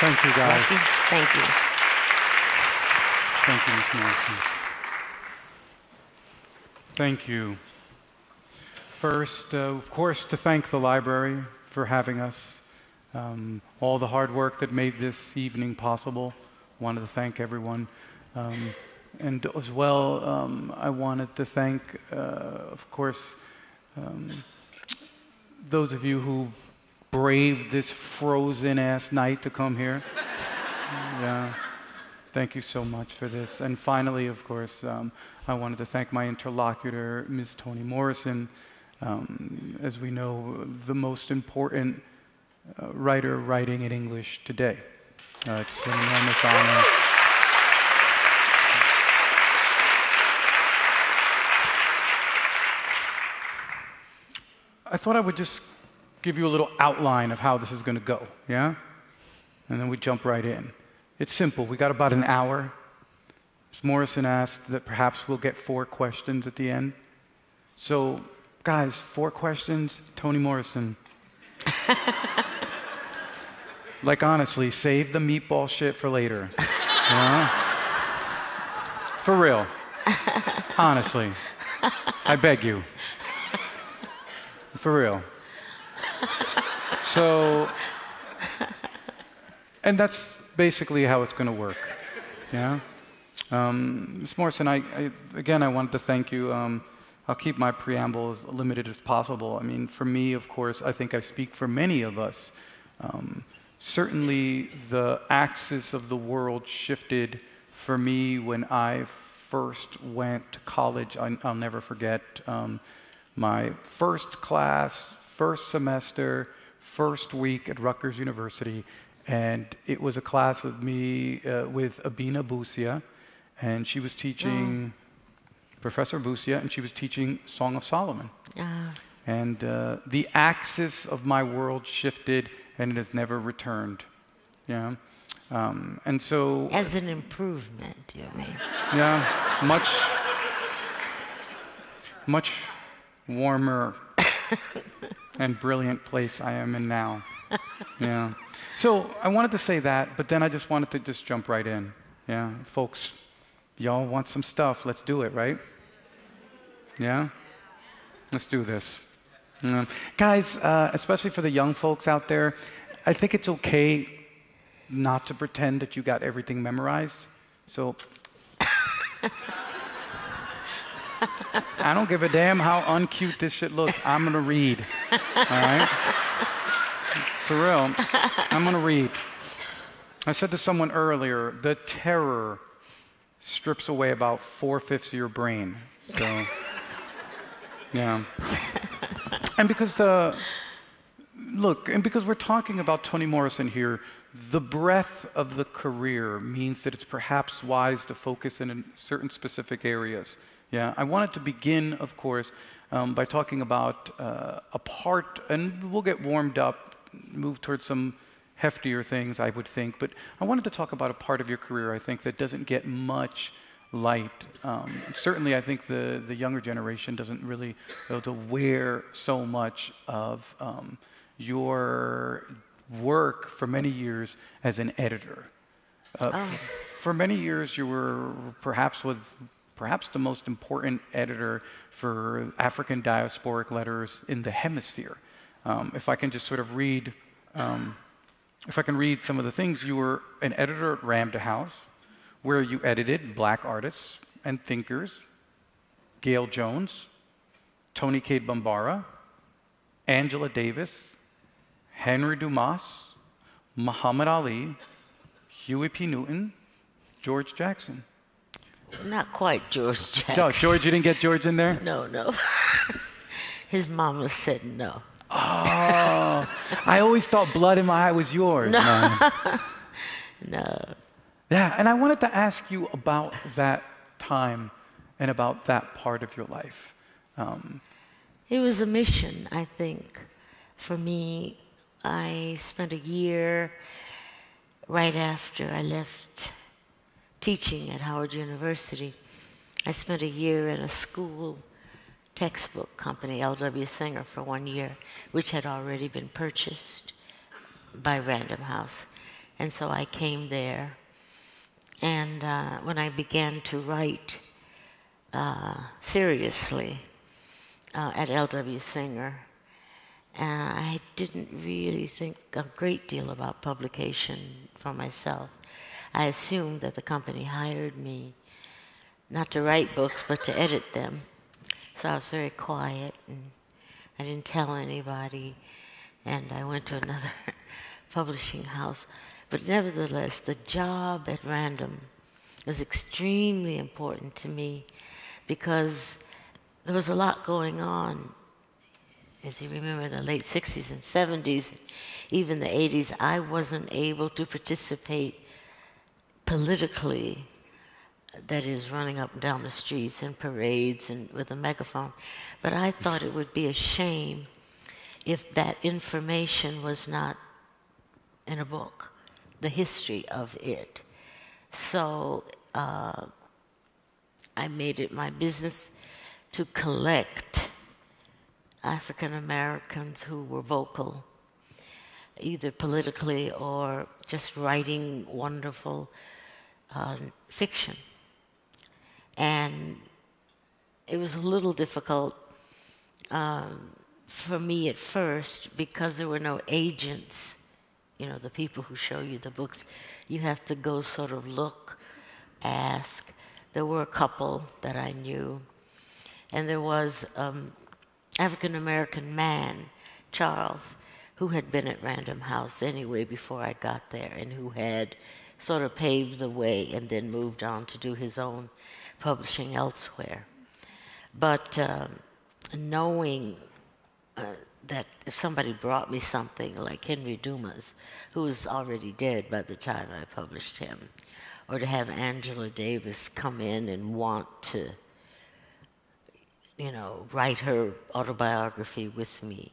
Thank you, guys. Lucky? Thank you. Thank you, Ms. Morrison. Thank you. First, uh, of course, to thank the library for having us, um, all the hard work that made this evening possible. Wanted to thank everyone. Um, and as well, um, I wanted to thank, uh, of course, um, those of you who braved this frozen ass night to come here. yeah. Thank you so much for this. And finally, of course, um, I wanted to thank my interlocutor, Ms. Toni Morrison. Um, as we know, the most important uh, writer writing in English today. Uh, it's an enormous honor. I thought I would just give you a little outline of how this is going to go, yeah? And then we jump right in. It's simple. We got about an hour. Morrison asked that perhaps we'll get four questions at the end. So, guys, four questions. Toni Morrison. like, honestly, save the meatball shit for later. For real. Honestly. I beg you. For real. So, and that's basically how it's going to work. Yeah? Um, Ms. Morrison, I, I, again, I wanted to thank you. Um, I'll keep my preamble as limited as possible. I mean, for me, of course, I think I speak for many of us. Um, certainly, the axis of the world shifted for me when I first went to college. I, will never forget um, my first class, first semester, first week at Rutgers University. And it was a class with me, uh, with Abena Busia, and she was teaching, oh. Professor Busia, and she was teaching Song of Solomon. Ah. And uh, the axis of my world shifted, and it has never returned. Yeah. Um, and so. As an improvement, you mean? Yeah, much, much warmer and brilliant place I am in now. Yeah. So I wanted to say that, but then I just wanted to just jump right in. Yeah, folks, y'all want some stuff? Let's do it, right? Yeah? Let's do this. Yeah. Guys, uh, especially for the young folks out there, I think it's okay not to pretend that you got everything memorized. So I don't give a damn how uncute this shit looks. I'm gonna read. All right? For real. I'm gonna read. I said to someone earlier, the terror strips away about four fifths of your brain. So, yeah. And because, uh, look, and because we're talking about Toni Morrison here, the breadth of the career means that it's perhaps wise to focus in certain specific areas. Yeah, I wanted to begin, of course, um, by talking about uh, a part, and we'll get warmed up, move towards some heftier things, I would think. But I wanted to talk about a part of your career, I think, that doesn't get much light. Um, certainly, I think the, the younger generation doesn't really know to wear so much of um, your work for many years as an editor. Uh, oh. For many years, you were perhaps with perhaps the most important editor for African diasporic letters in the hemisphere. Um, if I can just sort of read, um, if I can read some of the things, you were an editor at Random House, where you edited black artists and thinkers, Gayl Jones, Toni Cade Bambara, Angela Davis, Henry Dumas, Muhammad Ali, Huey P. Newton, George Jackson. Not quite George Jackson. No, George, you didn't get George in there? No, no. His mama said no. Oh, I always thought blood in my eye was yours. No. no. Yeah, and I wanted to ask you about that time and about that part of your life. Um, it was a mission, I think. For me, I spent a year right after I left teaching at Howard University. I spent a year in a school textbook company, L.W. Singer, for one year, which had already been purchased by Random House. And so I came there. And uh, when I began to write uh, seriously uh, at L.W. Singer, uh, I didn't really think a great deal about publication for myself. I assumed that the company hired me not to write books, but to edit them. So I was very quiet and I didn't tell anybody. And I went to another publishing house. But nevertheless, the job at Random was extremely important to me because there was a lot going on. As you remember, in the late 60s and 70s, even the 80s, I wasn't able to participate politically that is running up and down the streets and parades and with a megaphone. But I thought it would be a shame if that information was not in a book, the history of it. So uh, I made it my business to collect African Americans who were vocal, either politically or just writing wonderful uh, fiction. And it was a little difficult um, for me at first because there were no agents, you know, the people who show you the books. You have to go sort of look, ask. There were a couple that I knew. And there was um, African American man, Charles, who had been at Random House anyway before I got there and who had sort of paved the way and then moved on to do his own publishing elsewhere. But um, knowing uh, that if somebody brought me something like Henry Dumas, who was already dead by the time I published him, or to have Angela Davis come in and want to, you know, write her autobiography with me,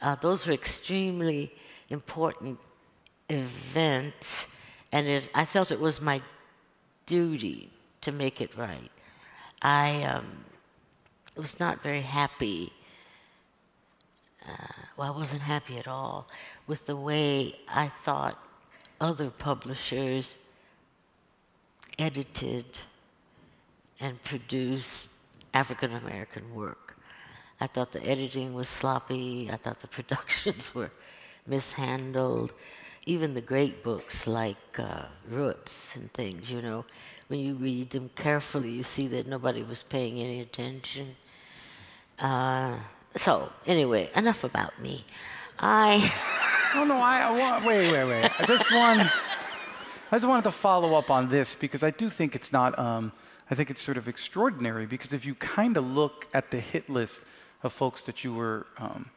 uh, those were extremely important events, and it, I felt it was my duty to make it right. I um, was not very happy. Uh, well, I wasn't happy at all with the way I thought other publishers edited and produced African American work. I thought the editing was sloppy. I thought the productions were mishandled. Even the great books like uh, Roots and things, you know, when you read them carefully, you see that nobody was paying any attention. Uh, so, anyway, enough about me. I. Oh no, I, I want. Wait, wait, wait. I just want. I just wanted to follow up on this because I do think it's not. Um, I think it's sort of extraordinary because if you kind of look at the hit list of folks that you were um,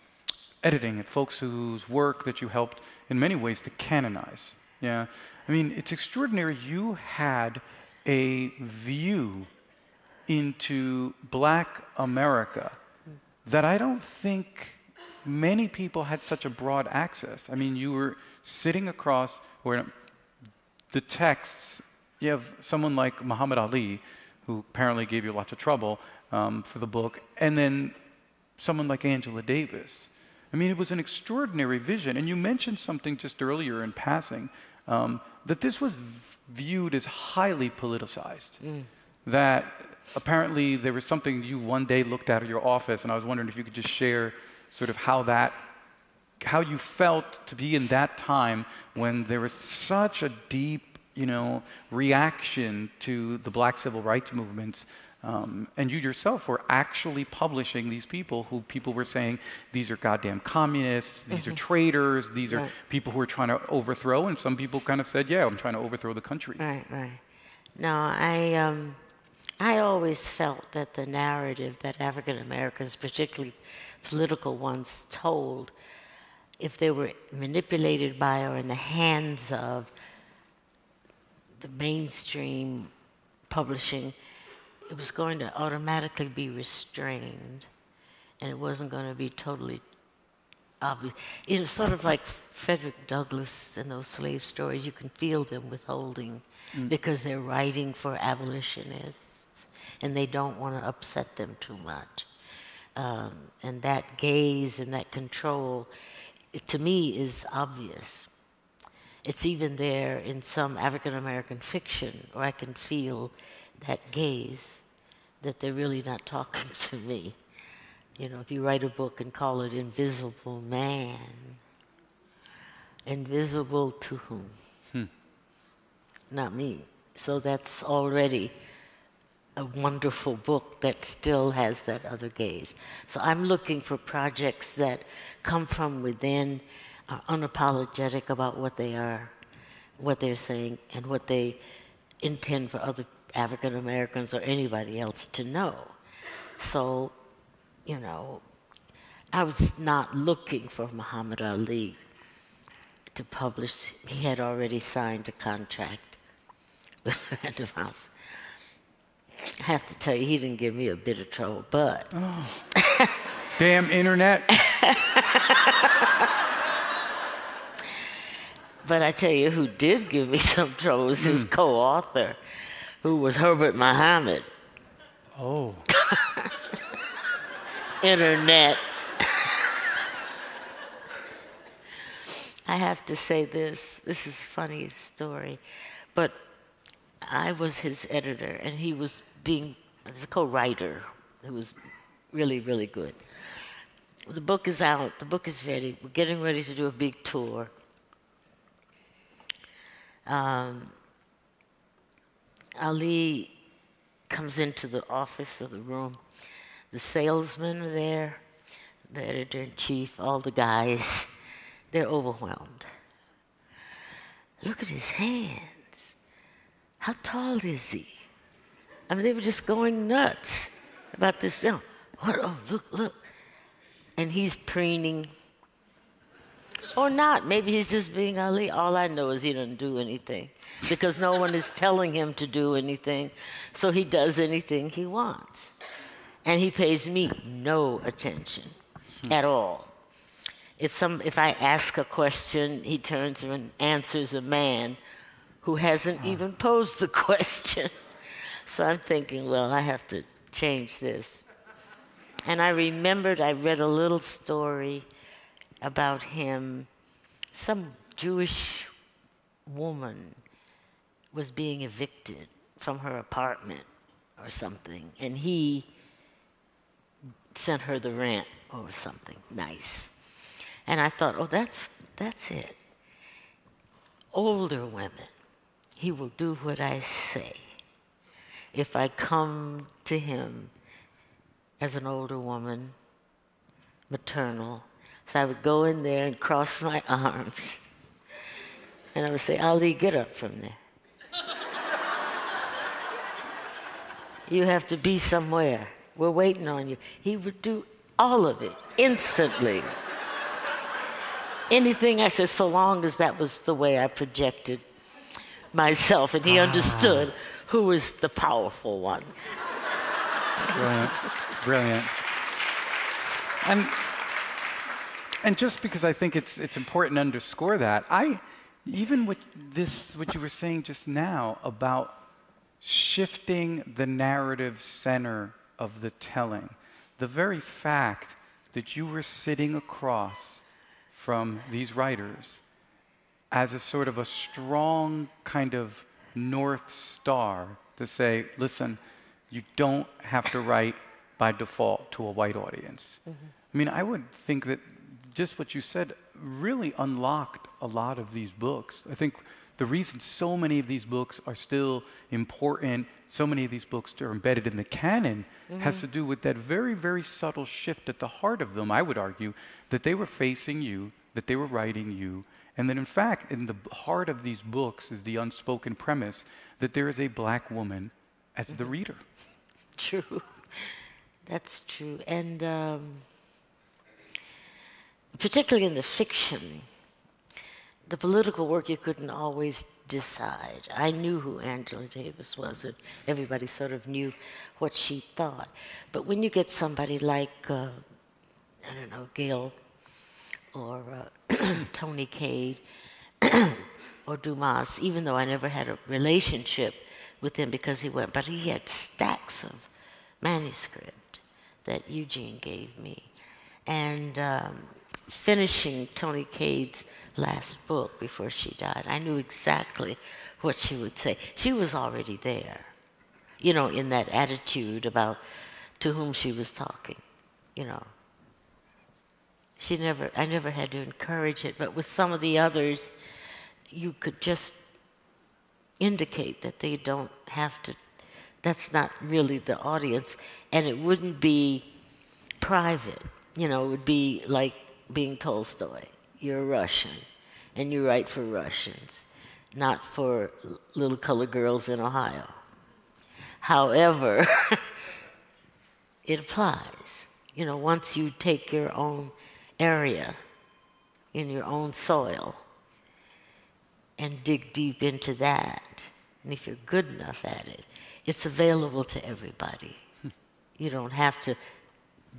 editing, at folks whose work that you helped in many ways to canonize, yeah. I mean, it's extraordinary. You had a view into black America that I don't think many people had such a broad access. I mean, you were sitting across where the texts, you have someone like Muhammad Ali, who apparently gave you lots of trouble um, for the book, and then someone like Angela Davis. I mean, it was an extraordinary vision. And you mentioned something just earlier in passing um, that this was viewed as highly politicized. Mm. That apparently there was something you one day looked at at your office, and I was wondering if you could just share sort of how that, how you felt to be in that time when there was such a deep, you know, reaction to the black civil rights movements um, and you yourself were actually publishing these people who people were saying these are goddamn communists, these mm-hmm. are traitors, these right. are people who are trying to overthrow. And some people kind of said, yeah, I'm trying to overthrow the country. Right, right. No, I, um, I always felt that the narrative that African Americans, particularly political ones, told, if they were manipulated by or in the hands of the mainstream publishing, it was going to automatically be restrained and it wasn't going to be totally obvious. It was sort of like Frederick Douglass and those slave stories. You can feel them withholding mm. because they're writing for abolitionists and they don't want to upset them too much. Um, and that gaze and that control, it, to me, is obvious. It's even there in some African American fiction, or I can feel that gaze that they're really not talking to me. You know, if you write a book and call it Invisible Man, invisible to whom? Hmm. Not me. So that's already a wonderful book that still has that other gaze. So I'm looking for projects that come from within, are unapologetic about what they are, what they're saying, and what they intend for other African Americans or anybody else to know. So, you know, I was not looking for Muhammad Ali to publish. He had already signed a contract with Random House. I have to tell you, he didn't give me a bit of trouble, but. Oh. Damn internet. but I tell you, who did give me some trouble was his mm. co author, who was Herbert Muhammad. Oh. internet. I have to say this. This is a funny story. But I was his editor, and he was being a co-writer who was really, really good. The book is out. The book is ready. We're getting ready to do a big tour. Um, Ali comes into the office of the room. The salesmen are there, the editor in chief, all the guys. They're overwhelmed. Look at his hands. How tall is he? I mean, they were just going nuts about this. You what? Oh, look, look. And he's preening. Or not. Maybe he's just being Ali. All I know is he doesn't do anything because no one is telling him to do anything. So he does anything he wants. And he pays me no attention hmm. at all. If, some, if I ask a question, he turns and answers a man who hasn't hmm. even posed the question. So I'm thinking, well, I have to change this. And I remembered I read a little story about him. Some Jewish woman was being evicted from her apartment or something, and he sent her the rent or something nice. And I thought, oh, that's, that's it. Older women, he will do what I say if I come to him as an older woman, maternal. So I would go in there and cross my arms. And I would say, Ali, get up from there. you have to be somewhere. We're waiting on you. He would do all of it instantly. Anything I said, so long as that was the way I projected myself, and he ah. understood was the powerful one. Brilliant. Brilliant. And, and just because I think it's, it's important to underscore that, I, even with this, what you were saying just now about shifting the narrative center of the telling, the very fact that you were sitting across from these writers as a sort of a strong kind of North Star to say, listen, you don't have to write by default to a white audience. Mm-hmm. I mean, I would think that just what you said really unlocked a lot of these books. I think the reason so many of these books are still important, so many of these books are embedded in the canon, mm-hmm. has to do with that very, very subtle shift at the heart of them, I would argue, that they were facing you, that they were writing you, and that in fact, in the heart of these books is the unspoken premise that there is a black woman as the reader. True. That's true. And um, particularly in the fiction, the political work you couldn't always decide. I knew who Angela Davis was, and everybody sort of knew what she thought. But when you get somebody like, uh, I don't know, Gayl or uh, Toni Cade or Dumas, even though I never had a relationship with him because he went, but he had stacks of manuscript that Eugene gave me. And um, finishing Toni Cade's last book before she died. I knew exactly what she would say. She was already there, you know, in that attitude about to whom she was talking, you know. She never, I never had to encourage it, but with some of the others, you could just indicate that they don't have to, that's not really the audience, and it wouldn't be private. You know, it would be like being Tolstoy. You're Russian, and you write for Russians, not for little colored girls in Ohio. However, it applies. You know, once you take your own area in your own soil and dig deep into that, and if you're good enough at it, it's available to everybody. you don't have to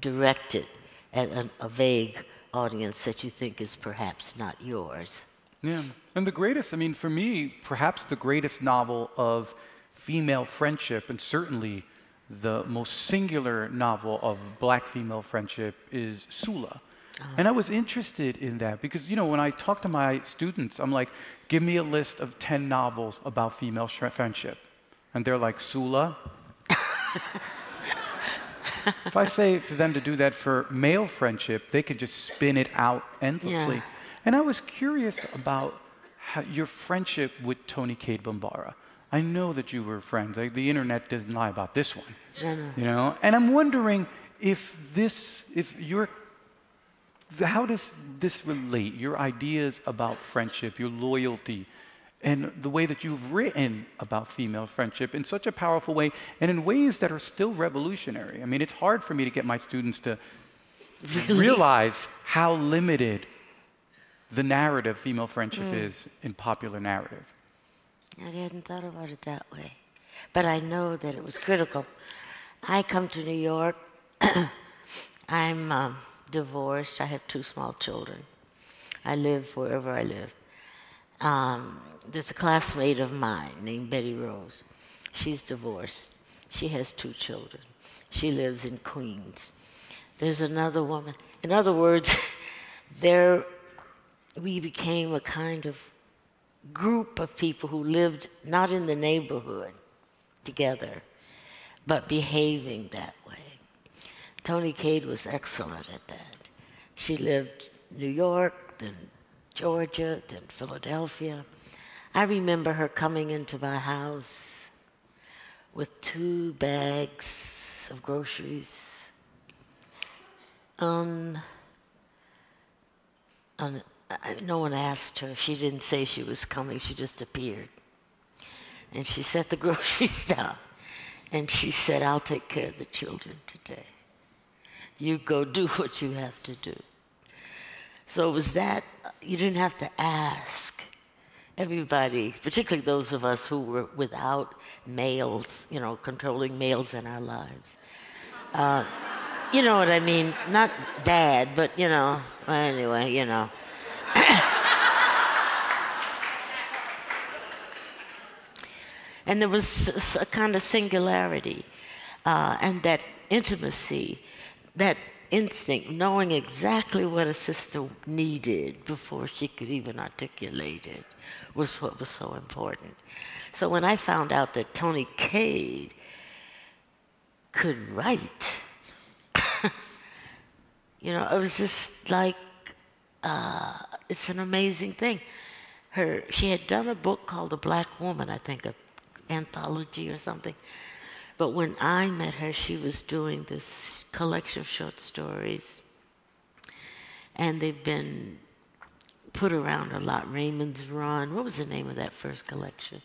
direct it at a, a vague audience that you think is perhaps not yours. Yeah. And the greatest, I mean, for me, perhaps the greatest novel of female friendship, and certainly the most singular novel of black female friendship, is Sula. Uh-huh. And I was interested in that because, you know, when I talk to my students, I'm like, give me a list of 10 novels about female friendship. And they're like, Sula. if I say for them to do that for male friendship, they could just spin it out endlessly. Yeah. And I was curious about how, your friendship with Toni Cade Bambara. I know that you were friends. Like, the internet didn't lie about this one. No, no. You know, and I'm wondering if this, if your, how does this relate? Your ideas about friendship, your loyalty, and the way that you've written about female friendship in such a powerful way and in ways that are still revolutionary. I mean, it's hard for me to get my students to really? realize how limited the narrative female friendship mm. is in popular narrative. I hadn't thought about it that way. But I know that it was critical. I come to New York. I'm um, divorced. I have two small children. I live wherever I live. Um, there's a classmate of mine named Betty Rose. She's divorced. She has two children. She lives in Queens. There's another woman. In other words, there we became a kind of group of people who lived not in the neighborhood together, but behaving that way. Toni Cade was excellent at that. She lived New York, then Georgia, then Philadelphia. I remember her coming into my house with two bags of groceries. Um, on, no one asked her. She didn't say she was coming. She just appeared. And she set the groceries down. And she said, I'll take care of the children today. You go do what you have to do. So it was that, you didn't have to ask. Everybody, particularly those of us who were without males, you know, controlling males in our lives. Uh, you know what I mean? Not bad, but you know, anyway, you know. and there was a kind of singularity uh, and that intimacy, that instinct, knowing exactly what a sister needed before she could even articulate it, was what was so important. So when I found out that Toni Cade could write, you know, it was just like, uh, it's an amazing thing. Her, she had done a book called The Black Woman, I think, an anthology or something. But when I met her, she was doing this collection of short stories. And they've been put around a lot. Raymond's Run. What was the name of that first collection?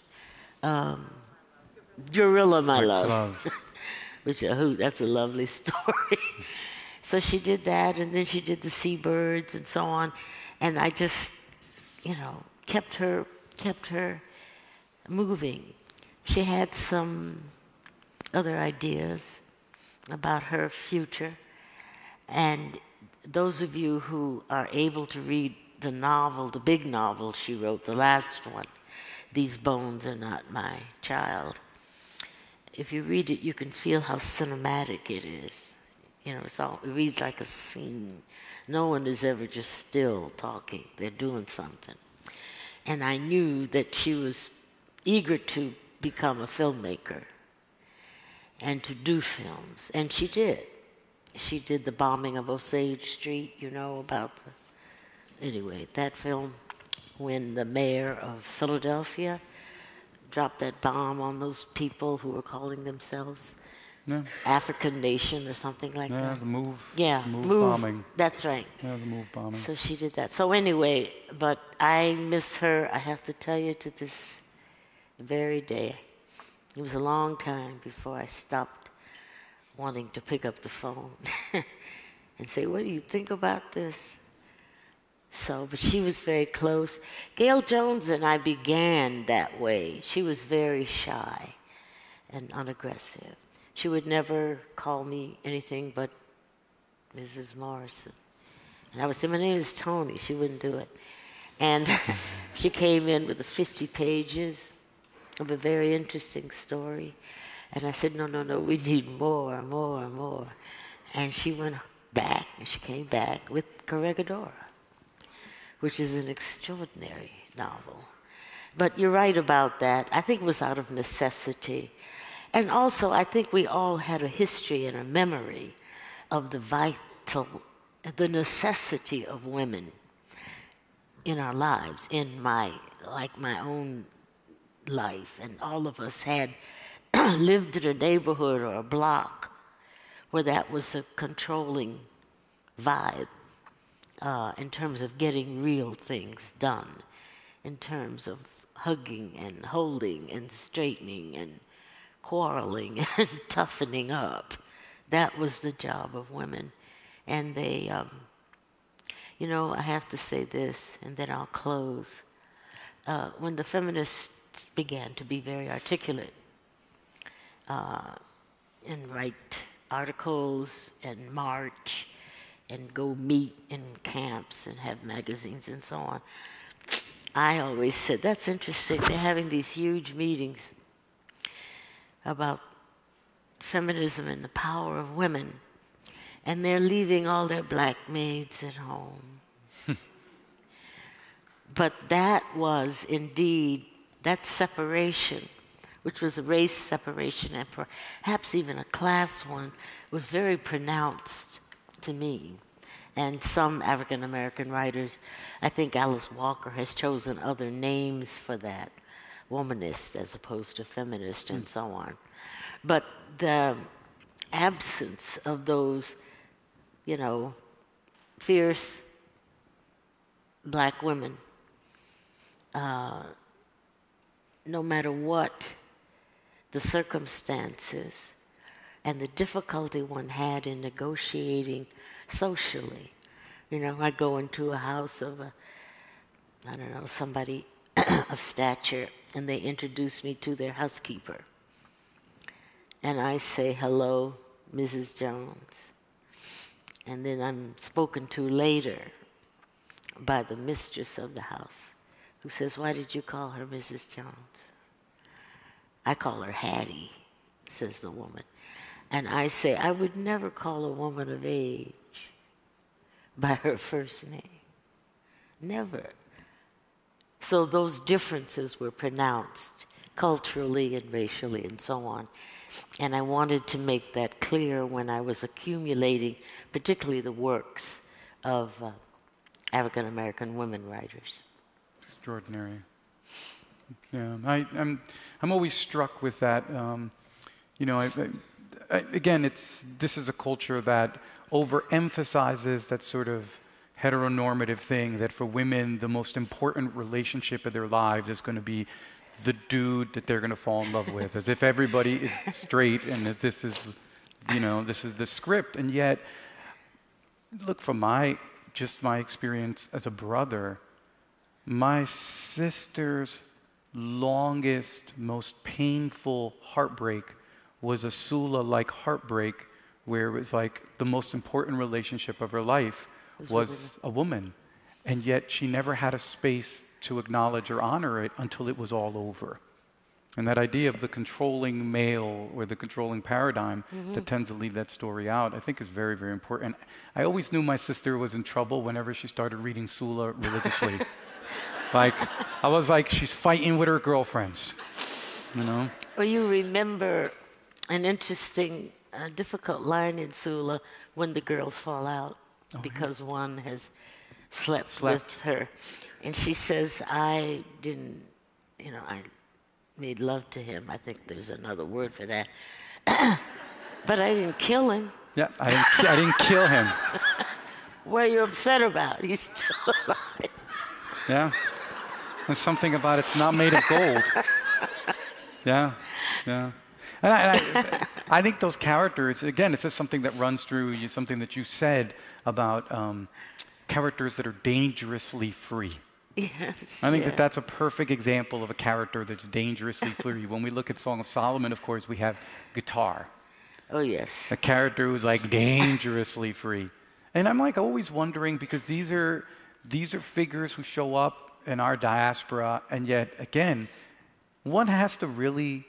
Um, Gorilla, My, My Love. love. Which, uh, that's a lovely story. so she did that, and then she did the Seabirds and so on. And I just, you know, kept her, kept her moving. She had some other ideas about her future. And those of you who are able to read the novel, the big novel she wrote, the last one, These Bones Are Not My Child, if you read it, you can feel how cinematic it is. You know, it's all, it reads like a scene. No one is ever just still talking, they're doing something. And I knew that she was eager to become a filmmaker and to do films. And she did. She did the bombing of Osage Street, you know, about the. Anyway, that film, when the mayor of Philadelphia dropped that bomb on those people who were calling themselves Yeah. African Nation or something like Yeah, that. the move. Yeah, move, move. bombing. That's right. Yeah, the move bombing. So she did that. So anyway, but I miss her. I have to tell you to this very day. It was a long time before I stopped wanting to pick up the phone and say, "What do you think about this?" So, but she was very close. Gayl Jones and I began that way. She was very shy and unaggressive. She would never call me anything but Mrs. Morrison. And I would say, My name is Toni. She wouldn't do it. And she came in with the 50 pages of a very interesting story. And I said, No, no, no, we need more, more, and more. And she went back, and she came back with Corregidora, which is an extraordinary novel. But you're right about that. I think it was out of necessity. And also, I think we all had a history and a memory of the vital, the necessity of women in our lives, in my, like my own life. And all of us had lived in a neighborhood or a block where that was a controlling vibe uh, in terms of getting real things done, in terms of hugging and holding and straightening and quarreling and toughening up. That was the job of women. And they, um, you know, I have to say this and then I'll close. Uh, when the feminists began to be very articulate uh, and write articles and march and go meet in camps and have magazines and so on, I always said, that's interesting. They're having these huge meetings about feminism and the power of women, and they're leaving all their black maids at home. but that was indeed that separation, which was a race separation and perhaps even a class one, was very pronounced to me. And some African American writers, I think Alice Walker has chosen other names for that, womanist as opposed to feminist and so on. But the absence of those, you know, fierce black women, uh, no matter what the circumstances and the difficulty one had in negotiating socially. You know, I go into a house of a, I don't know, somebody of stature, and they introduce me to their housekeeper. And I say, hello, Mrs. Jones. And then I'm spoken to later by the mistress of the house, who says, Why did you call her Mrs. Jones? I call her Hattie, says the woman. And I say, I would never call a woman of age by her first name. Never. So those differences were pronounced culturally and racially and so on. And I wanted to make that clear when I was accumulating, particularly the works of uh, African American women writers. Extraordinary. Yeah, I, I'm, I'm always struck with that. Um, you know, I, I, I, again, it's, this is a culture that overemphasizes that sort of heteronormative thing that for women, the most important relationship of their lives is going to be the dude that they're going to fall in love with, as if everybody is straight and that this is, you know, this is the script. And yet, look, from my, just my experience as a brother, my sister's longest, most painful heartbreak was a Sula like heartbreak where it was like the most important relationship of her life was a woman. And yet she never had a space to acknowledge or honor it until it was all over. And that idea of the controlling male or the controlling paradigm Mm-hmm. that tends to leave that story out, I think is very, very important. I always knew my sister was in trouble whenever she started reading Sula religiously. like, I was like, she's fighting with her girlfriends, you know? Well, you remember an interesting, uh, difficult line in Sula when the girls fall out because one has slept, Slept. with her. And she says, I didn't, you know, I made love to him. I think there's another word for that. but I didn't kill him. Yeah, I didn't, I didn't kill him. What are you upset about? He's still alive. Yeah. There's something about it's not made of gold. Yeah, yeah. And I, I, I think those characters, again, it's just something that runs through you, something that you said about um, characters that are dangerously free. Yes. I think yeah. that that's a perfect example of a character that's dangerously free. when we look at Song of Solomon, of course, we have guitar. Oh, yes. a character who's like dangerously free. And I'm like always wondering because these are these are figures who show up in our diaspora, and yet again, one has to really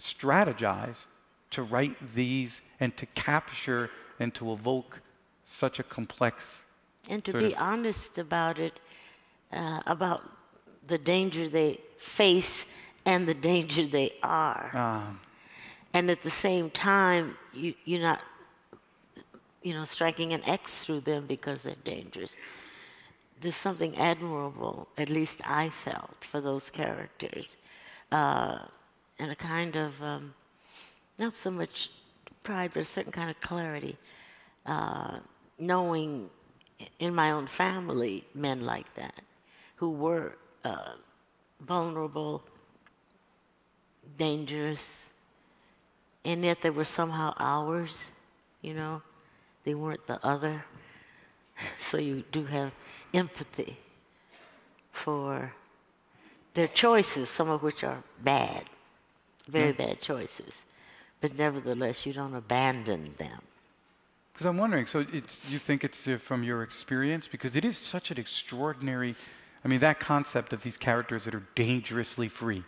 strategize to write these and to capture and to evoke such a complex. And to be honest about it, uh, about the danger they face and the danger they are. Um, and at the same time, you, you're not, you know, striking an X through them because they're dangerous. There's something admirable, at least I felt, for those characters, uh, and a kind of um, not so much pride, but a certain kind of clarity, uh, knowing in my own family men like that who were uh, vulnerable, dangerous, and yet they were somehow ours, you know. They weren't the other. So you do have empathy for their choices, some of which are bad, very bad choices. But nevertheless, you don't abandon them. Because I'm wondering, so it's, you think it's uh, from your experience? Because it is such an extraordinary, I mean, that concept of these characters that are dangerously free.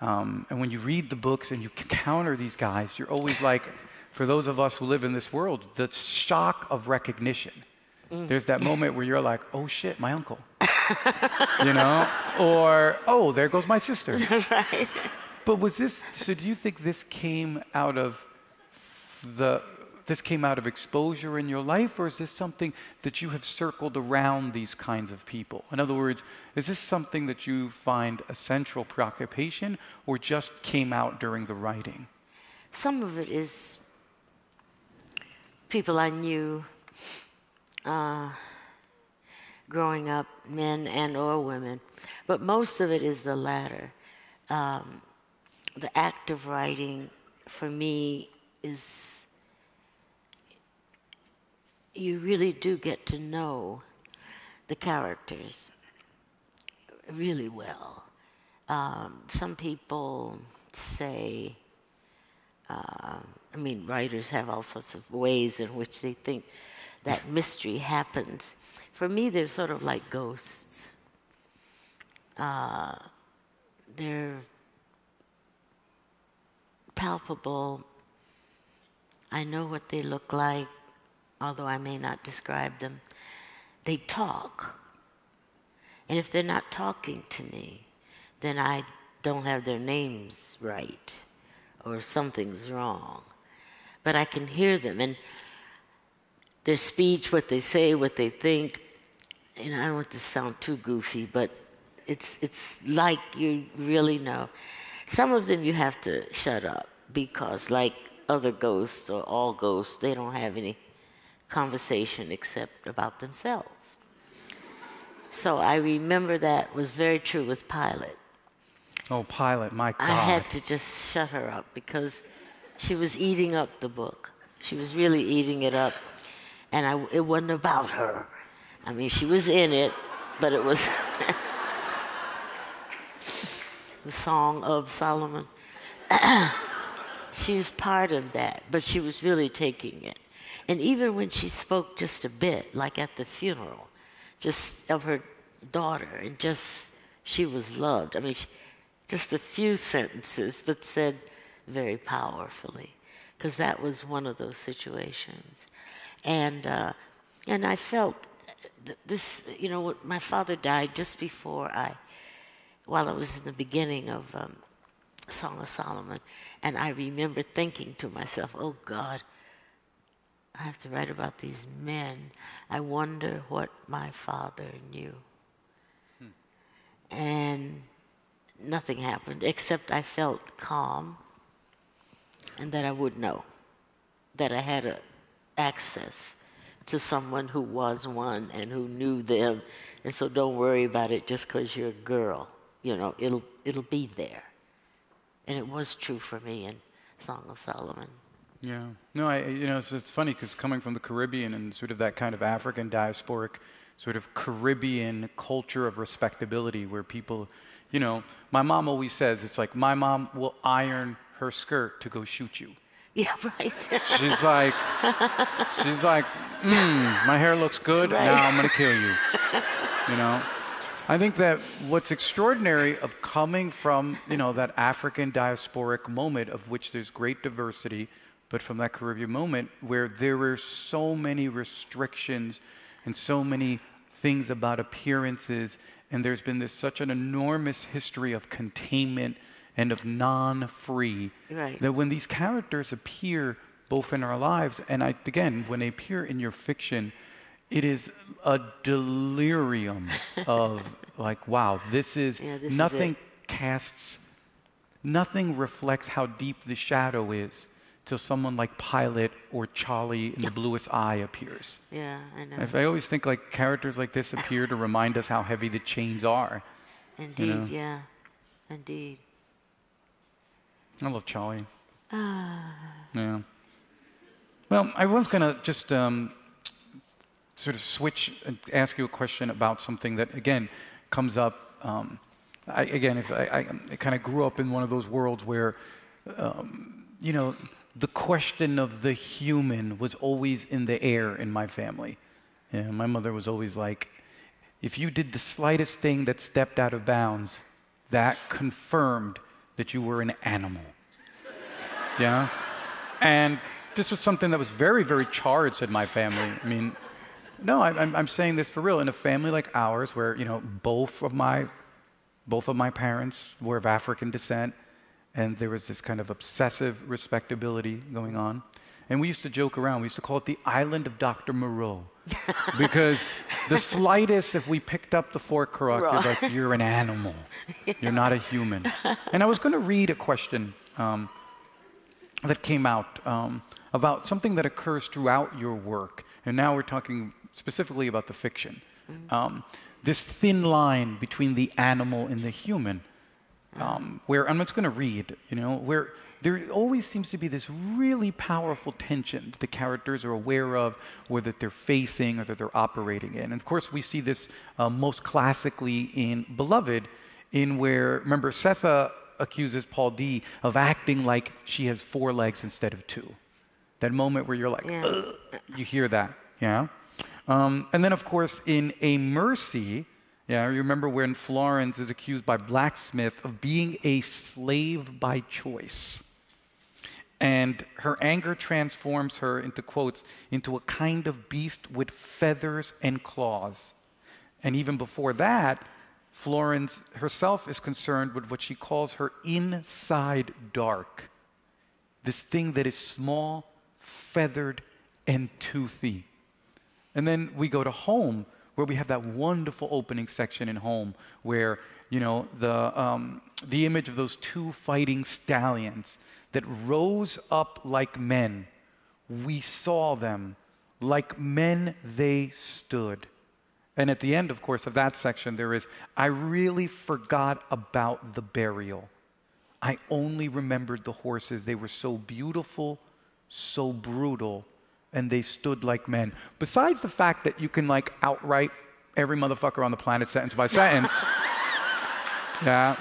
Um, and when you read the books and you counter these guys, you're always like, for those of us who live in this world, the shock of recognition. Mm. There's that moment where you're like, oh shit, my uncle. you know? Or, oh, there goes my sister. right. But was this, so do you think this came out of the, this came out of exposure in your life, or is this something that you have circled around these kinds of people? In other words, is this something that you find a central preoccupation, or just came out during the writing? Some of it is people I knew uh, growing up, men and or women, but most of it is the latter. Um, the act of writing, for me, is you really do get to know the characters really well. Um, some people say, uh, I mean, writers have all sorts of ways in which they think that mystery happens. For me, they're sort of like ghosts. Uh, they're palpable. I know what they look like, although I may not describe them. They talk. And if they're not talking to me, then I don't have their names right or something's wrong. But I can hear them and their speech, what they say, what they think. And I don't want to sound too goofy, but it's, it's like you really know. Some of them you have to shut up because, like other ghosts or all ghosts, they don't have any conversation except about themselves. So I remember that was very true with Pilate. Oh, Pilate, my God. I had to just shut her up because she was eating up the book. She was really eating it up, and I, it wasn't about her. I mean, she was in it, but it was the Song of Solomon. she was part of that, but she was really taking it. And even when she spoke just a bit, like at the funeral, just of her daughter, and just she was loved. I mean, she, just a few sentences, but said very powerfully, because that was one of those situations. And, uh, and I felt this, you know, my father died just before I, while I was in the beginning of um, Song of Solomon. And I remember thinking to myself, oh God, I have to write about these men. I wonder what my father knew. Hmm. And nothing happened except I felt calm and that I would know that I had a access to someone who was one and who knew them. And so don't worry about it just because you're a girl. You know, it'll, it'll be there. And it was true for me in Song of Solomon. Yeah. No, I, you know, it's, it's funny because coming from the Caribbean and sort of that kind of African diasporic sort of Caribbean culture of respectability where people, you know, my mom always says, it's like, my mom will iron her skirt to go shoot you. Yeah, right. she's like, she's like, mm, my hair looks good. Right. Now I'm gonna kill you. You know. I think that what's extraordinary of coming from you know that African diasporic moment of which there's great diversity, but from that Caribbean moment where there were so many restrictions and so many things about appearances, and there's been this such an enormous history of containment and of non free. Right. That when these characters appear both in our lives and I, again, when they appear in your fiction, it is a delirium of like, wow, this is yeah, this nothing is casts, nothing reflects how deep the shadow is till someone like Pilate or Cholly in the bluest eye appears. Yeah, I know. If I always think like characters like this appear to remind us how heavy the chains are. Indeed, you know? yeah. Indeed. I love Cholly. Ah. Yeah. Well, I was going to just um, sort of switch and ask you a question about something that, again, comes up. Um, I, again, if I, I, kind of grew up in one of those worlds where, um, you know, the question of the human was always in the air in my family. Yeah, my mother was always like, if you did the slightest thing that stepped out of bounds, that confirmed that you were an animal. yeah? And this was something that was very, very charged in my family. I mean, no, I, I'm, I'm saying this for real. In a family like ours, where, you know, both of my, both of my parents were of African descent, and there was this kind of obsessive respectability going on. And we used to joke around. We used to call it the island of Dr. Moreau. because the slightest, if we picked up the fork crook, you're like, you're an animal. You're not a human. And I was going to read a question um, that came out um, about something that occurs throughout your work. And now we're talking specifically about the fiction. Mm. Um, this thin line between the animal and the human. Um, where I'm just going to read, you know, where there always seems to be this really powerful tension that the characters are aware of, or that they're facing, or that they're operating in. And of course, we see this uh, most classically in Beloved, in where, remember, Sethe accuses Paul D of acting like she has four legs instead of two. That moment where you're like, yeah. you hear that, yeah? Um, and then, of course, in A Mercy, yeah, you remember when Florens is accused by Blacksmith of being a slave by choice. And her anger transforms her into quotes, into a kind of beast with feathers and claws. And even before that, Florens herself is concerned with what she calls her inside dark. This thing that is small, feathered, and toothy. And then we go to home, where we have that wonderful opening section in home, where, you know, the, um, the image of those two fighting stallions that rose up like men. We saw them. Like men, they stood. And at the end, of course, of that section, there is, I really forgot about the burial. I only remembered the horses. They were so beautiful, so brutal, and they stood like men. Besides the fact that you can, like, outright every motherfucker on the planet sentence by sentence. yeah.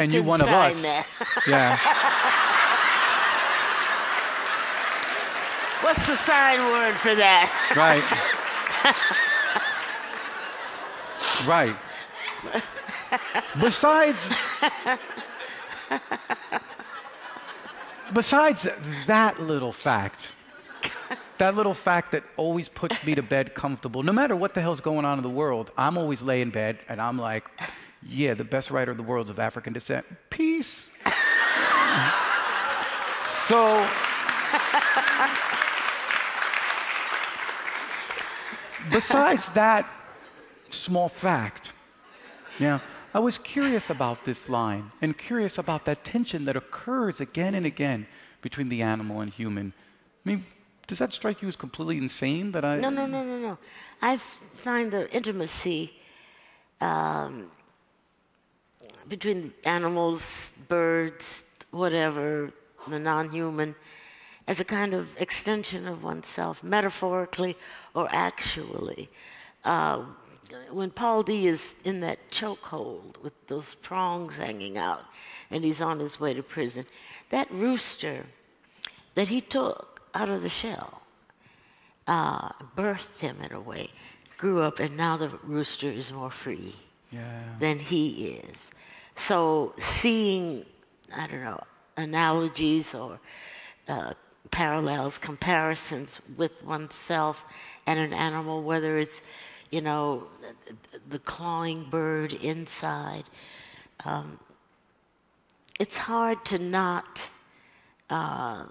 And you one of us. yeah. What's the sign word for that? Right. right. besides, besides that little fact, that little fact that always puts me to bed comfortable, no matter what the hell's going on in the world, I'm always lay in bed and I'm like, yeah, the best writer in the world is of African descent. Peace. so, besides that small fact, yeah, I was curious about this line and curious about that tension that occurs again and again between the animal and human. I mean, does that strike you as completely insane that I. No, no, no, no, no. I find the intimacy um, between animals, birds, whatever, the non human, as a kind of extension of oneself, metaphorically or actually. Uh, when Paul D is in that chokehold with those prongs hanging out and he's on his way to prison, that rooster that he took out of the shell uh, birthed him in a way, grew up, and now the rooster is more free yeah. than he is. So seeing, I don't know, analogies or uh, parallels, comparisons with oneself and an animal, whether it's, you know, the clawing bird inside. Um, it's hard to not uh,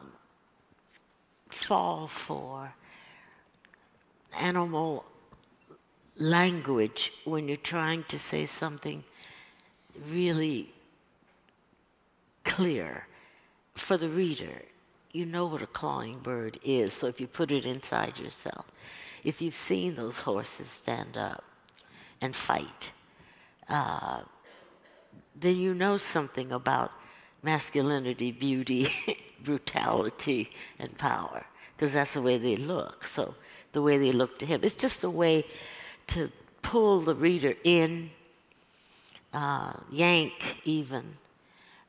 fall for animal language when you're trying to say something really clear for the reader. You know what a clawing bird is, so if you put it inside yourself, if you've seen those horses stand up and fight, uh, then you know something about masculinity, beauty, brutality, and power, because that's the way they look. So the way they look to him. It's just a way to pull the reader in, uh, yank even,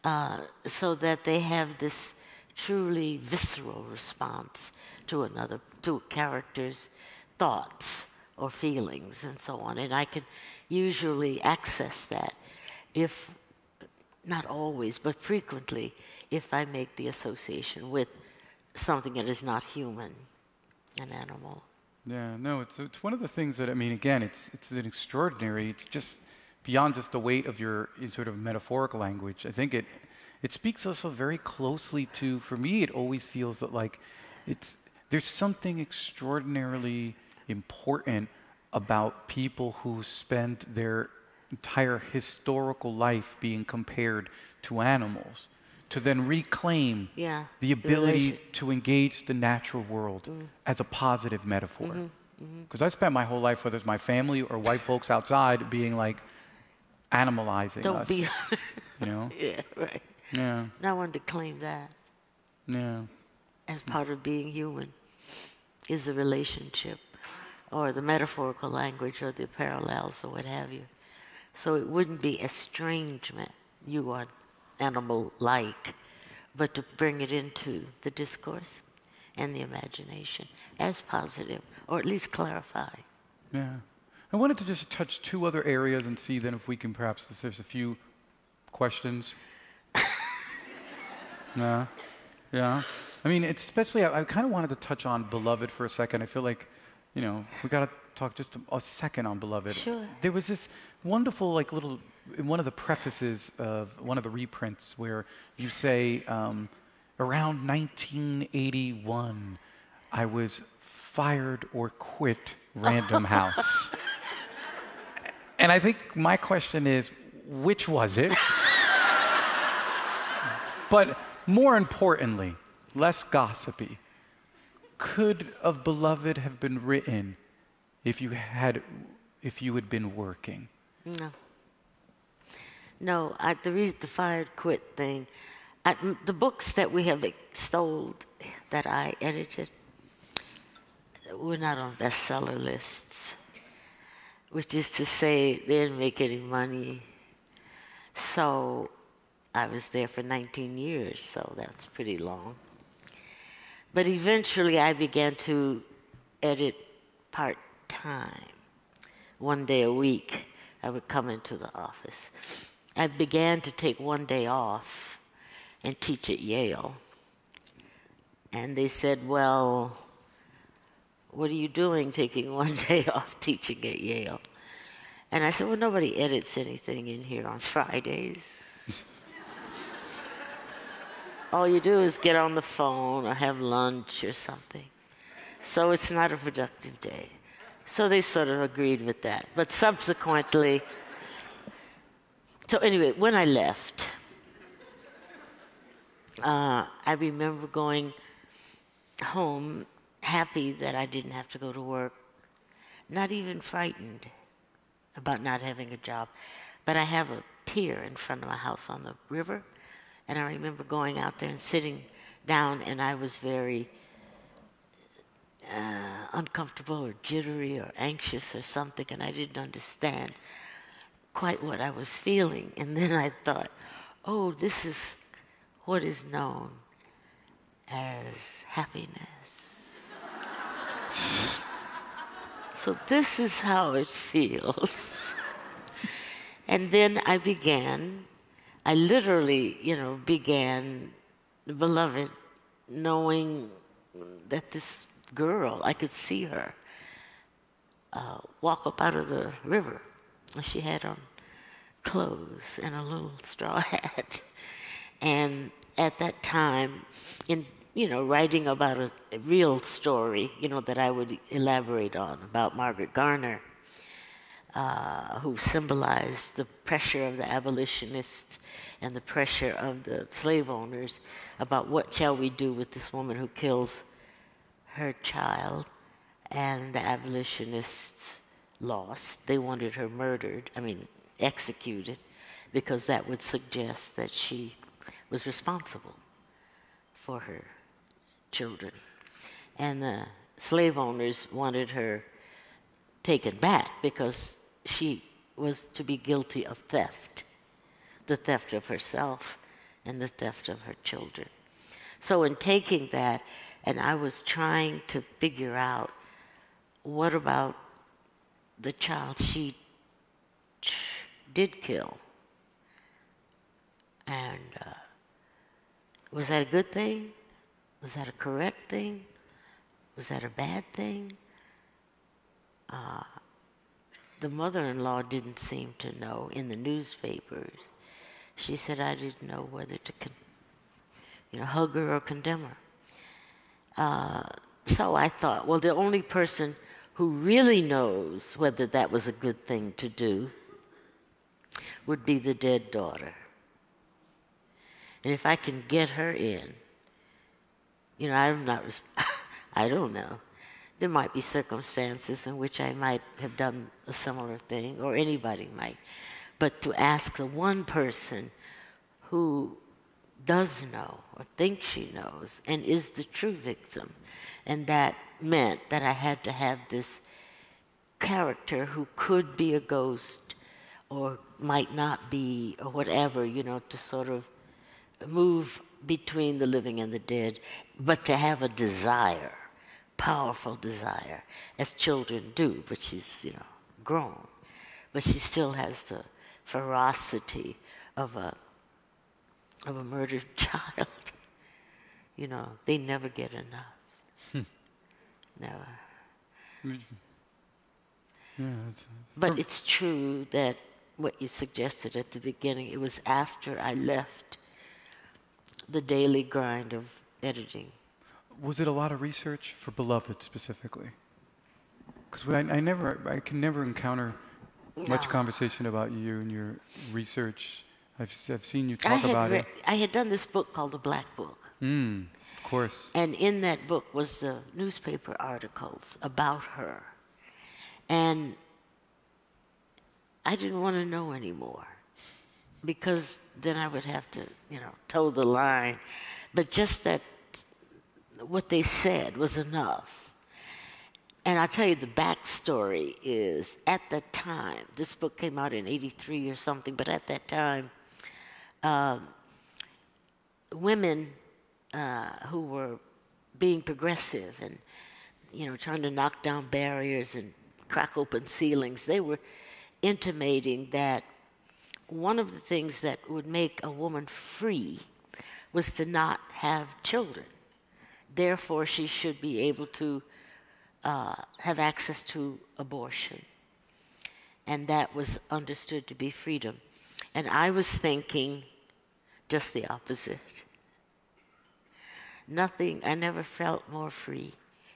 uh, so that they have this truly visceral response to another, to a character's thoughts or feelings and so on. And I can usually access that if, not always, but frequently, if I make the association with something that is not human, an animal. Yeah, no, it's, it's one of the things that, I mean, again, it's, it's an extraordinary, it's just beyond just the weight of your sort of metaphorical language. I think it, it speaks also very closely to, for me, it always feels that like it's, there's something extraordinarily important about people who spend their entire historical life being compared to animals to then reclaim yeah, the ability to engage the natural world mm. as a positive metaphor. Because mm-hmm, mm-hmm. I spent my whole life, whether it's my family or white folks outside, being like animalizing Don't us. Be you know? Yeah, right. Yeah. No one to claim that. Yeah. As part of being human is the relationship or the metaphorical language or the parallels or what have you. So it wouldn't be estrangement. You are animal like, but to bring it into the discourse and the imagination as positive, or at least clarify. Yeah. I wanted to just touch two other areas and see then if we can perhaps, if there's a few questions. yeah. Yeah. I mean, especially, I, I kind of wanted to touch on Beloved for a second. I feel like, you know, we got to talk just a, a, second on Beloved. Sure. There was this wonderful, like, little in one of the prefaces of one of the reprints where you say, um, around 1981, I was fired or quit Random House. and I think my question is, which was it? but more importantly, less gossipy, could of Beloved have been written if you had, if you had been working? No. No, I, the reason the fired quit thing, I, the books that we have extolled that I edited were not on bestseller lists, which is to say they didn't make any money. So I was there for 19 years, so that's pretty long. But eventually I began to edit part time, one day a week I would come into the office. I began to take one day off and teach at Yale. And they said, Well, what are you doing taking one day off teaching at Yale? And I said, Well, nobody edits anything in here on Fridays. All you do is get on the phone or have lunch or something. So it's not a productive day. So they sort of agreed with that. But subsequently, so anyway, when I left, uh, I remember going home happy that I didn't have to go to work, not even frightened about not having a job. But I have a pier in front of my house on the river, and I remember going out there and sitting down, and I was very uh, uncomfortable or jittery or anxious or something, and I didn't understand quite what I was feeling. And then I thought, oh, this is what is known as happiness. so this is how it feels. and then I began, I literally, you know, began, beloved, knowing that this girl, I could see her uh, walk up out of the river. She had on clothes and a little straw hat. And at that time, in you know, writing about a, a, real story, you know, that I would elaborate on about Margaret Garner, uh, who symbolized the pressure of the abolitionists and the pressure of the slave owners about what shall we do with this woman who kills her child, and the abolitionists lost. They wanted her murdered, I mean, executed, because that would suggest that she was responsible for her children. And the slave owners wanted her taken back because she was to be guilty of theft the theft of herself and the theft of her children. So, in taking that, and I was trying to figure out what about the child she did kill. And uh, was that a good thing? Was that a correct thing? Was that a bad thing? Uh, the mother in law didn't seem to know in the newspapers. She said, I didn't know whether to you know, hug her or condemn her. Uh, so I thought, well, the only person who really knows whether that was a good thing to do would be the dead daughter. And if I can get her in, you know, I'm not, I don't know. There might be circumstances in which I might have done a similar thing, or anybody might. But to ask the one person who does know or thinks she knows and is the true victim, and that meant that I had to have this character who could be a ghost or might not be, or whatever, you know, to sort of move between the living and the dead, but to have a desire, powerful desire, as children do, but she's, you know, grown. But she still has the ferocity of a, of a murdered child. you know, they never get enough. Hmm. Never. Yeah, but it's true that what you suggested at the beginning, it was after I left the daily grind of editing. Was it a lot of research for Beloved specifically? Because I, I, never, I can never encounter no. much conversation about you and your research. I've, I've seen you talk about it. I had done this book called The Black Book. Mm, of course. And in that book was the newspaper articles about her. And I didn't want to know anymore because then I would have to, you know, toe the line. But just that what they said was enough. And I'll tell you the backstory is at that time, this book came out in 83 or something, but at that time, um, women uh, who were being progressive and, you know, trying to knock down barriers and crack open ceilings, they were intimating that one of the things that would make a woman free was to not have children. Therefore, she should be able to uh, have access to abortion. And that was understood to be freedom. And I was thinking just the opposite. Nothing, I never felt more free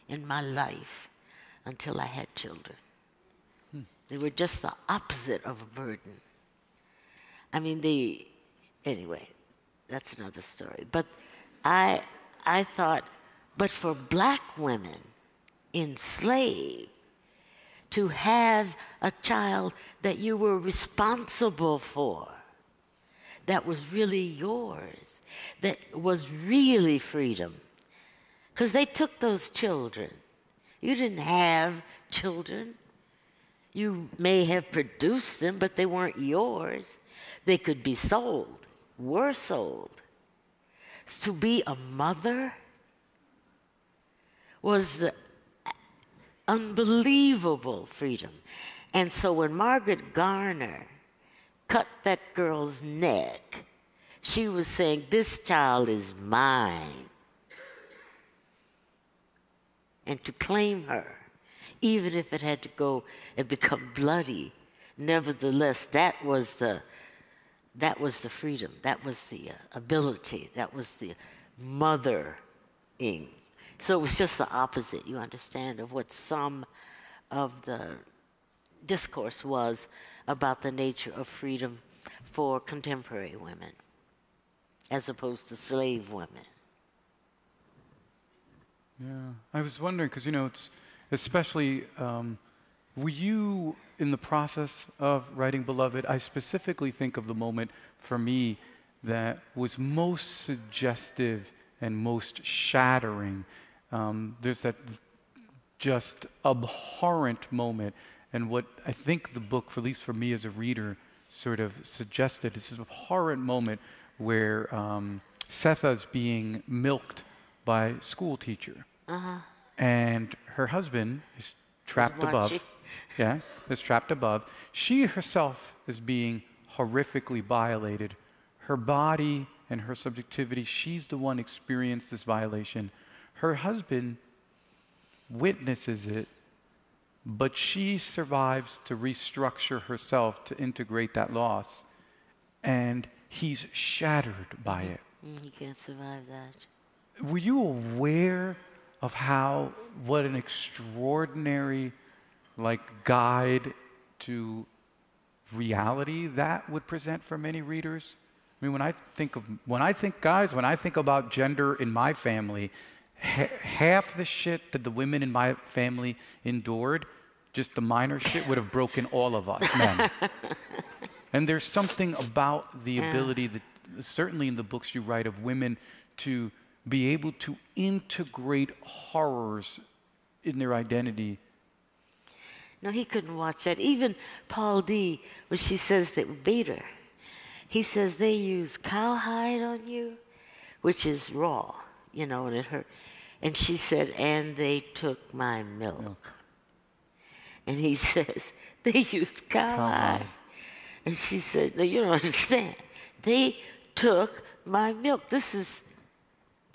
in my life until I had children. Hmm. They were just the opposite of a burden. I mean, the, anyway, that's another story. But I, I thought, but for black women enslaved, to have a child that you were responsible for, that was really yours, that was really freedom. Because they took those children. You didn't have children. You may have produced them, but they weren't yours. They could be sold, were sold. To be a mother was the unbelievable freedom. And so when Margaret Garner cut that girl's neck, she was saying, This child is mine. And to claim her, even if it had to go and become bloody, nevertheless, that was the that was the freedom, that was the uh, ability, that was the mothering. So it was just the opposite, you understand, of what some of the discourse was about the nature of freedom for contemporary women as opposed to slave women. Yeah, I was wondering because you know it's especially um, were you in the process of writing Beloved? I specifically think of the moment for me that was most suggestive and most shattering. Um, there's that just abhorrent moment and what I think the book, at least for me as a reader, sort of suggested is this horrid moment where um, Sethe's being milked by school teacher. Uh-huh. And her husband is trapped above. Yeah, is trapped above. She herself is being horrifically violated. Her body and her subjectivity, she's the one experienced this violation. Her husband witnesses it but she survives to restructure herself to integrate that loss. And he's shattered by it. Mm, he can't survive that. Were you aware of how, what an extraordinary, like, guide to reality that would present for many readers? I mean, when I think of, when I think, guys, when I think about gender in my family, half the shit that the women in my family endured, just the minor shit, would have broken all of us men. and there's something about the ability that, certainly in the books you write, of women to be able to integrate horrors in their identity. No, he couldn't watch that. Even Paul D, when she says that beat her, he says they use cowhide on you, which is raw, you know, and it hurt. And she said, and they took my milk. milk. And he says, they used cowhide. And she said, no, you don't understand. They took my milk. This is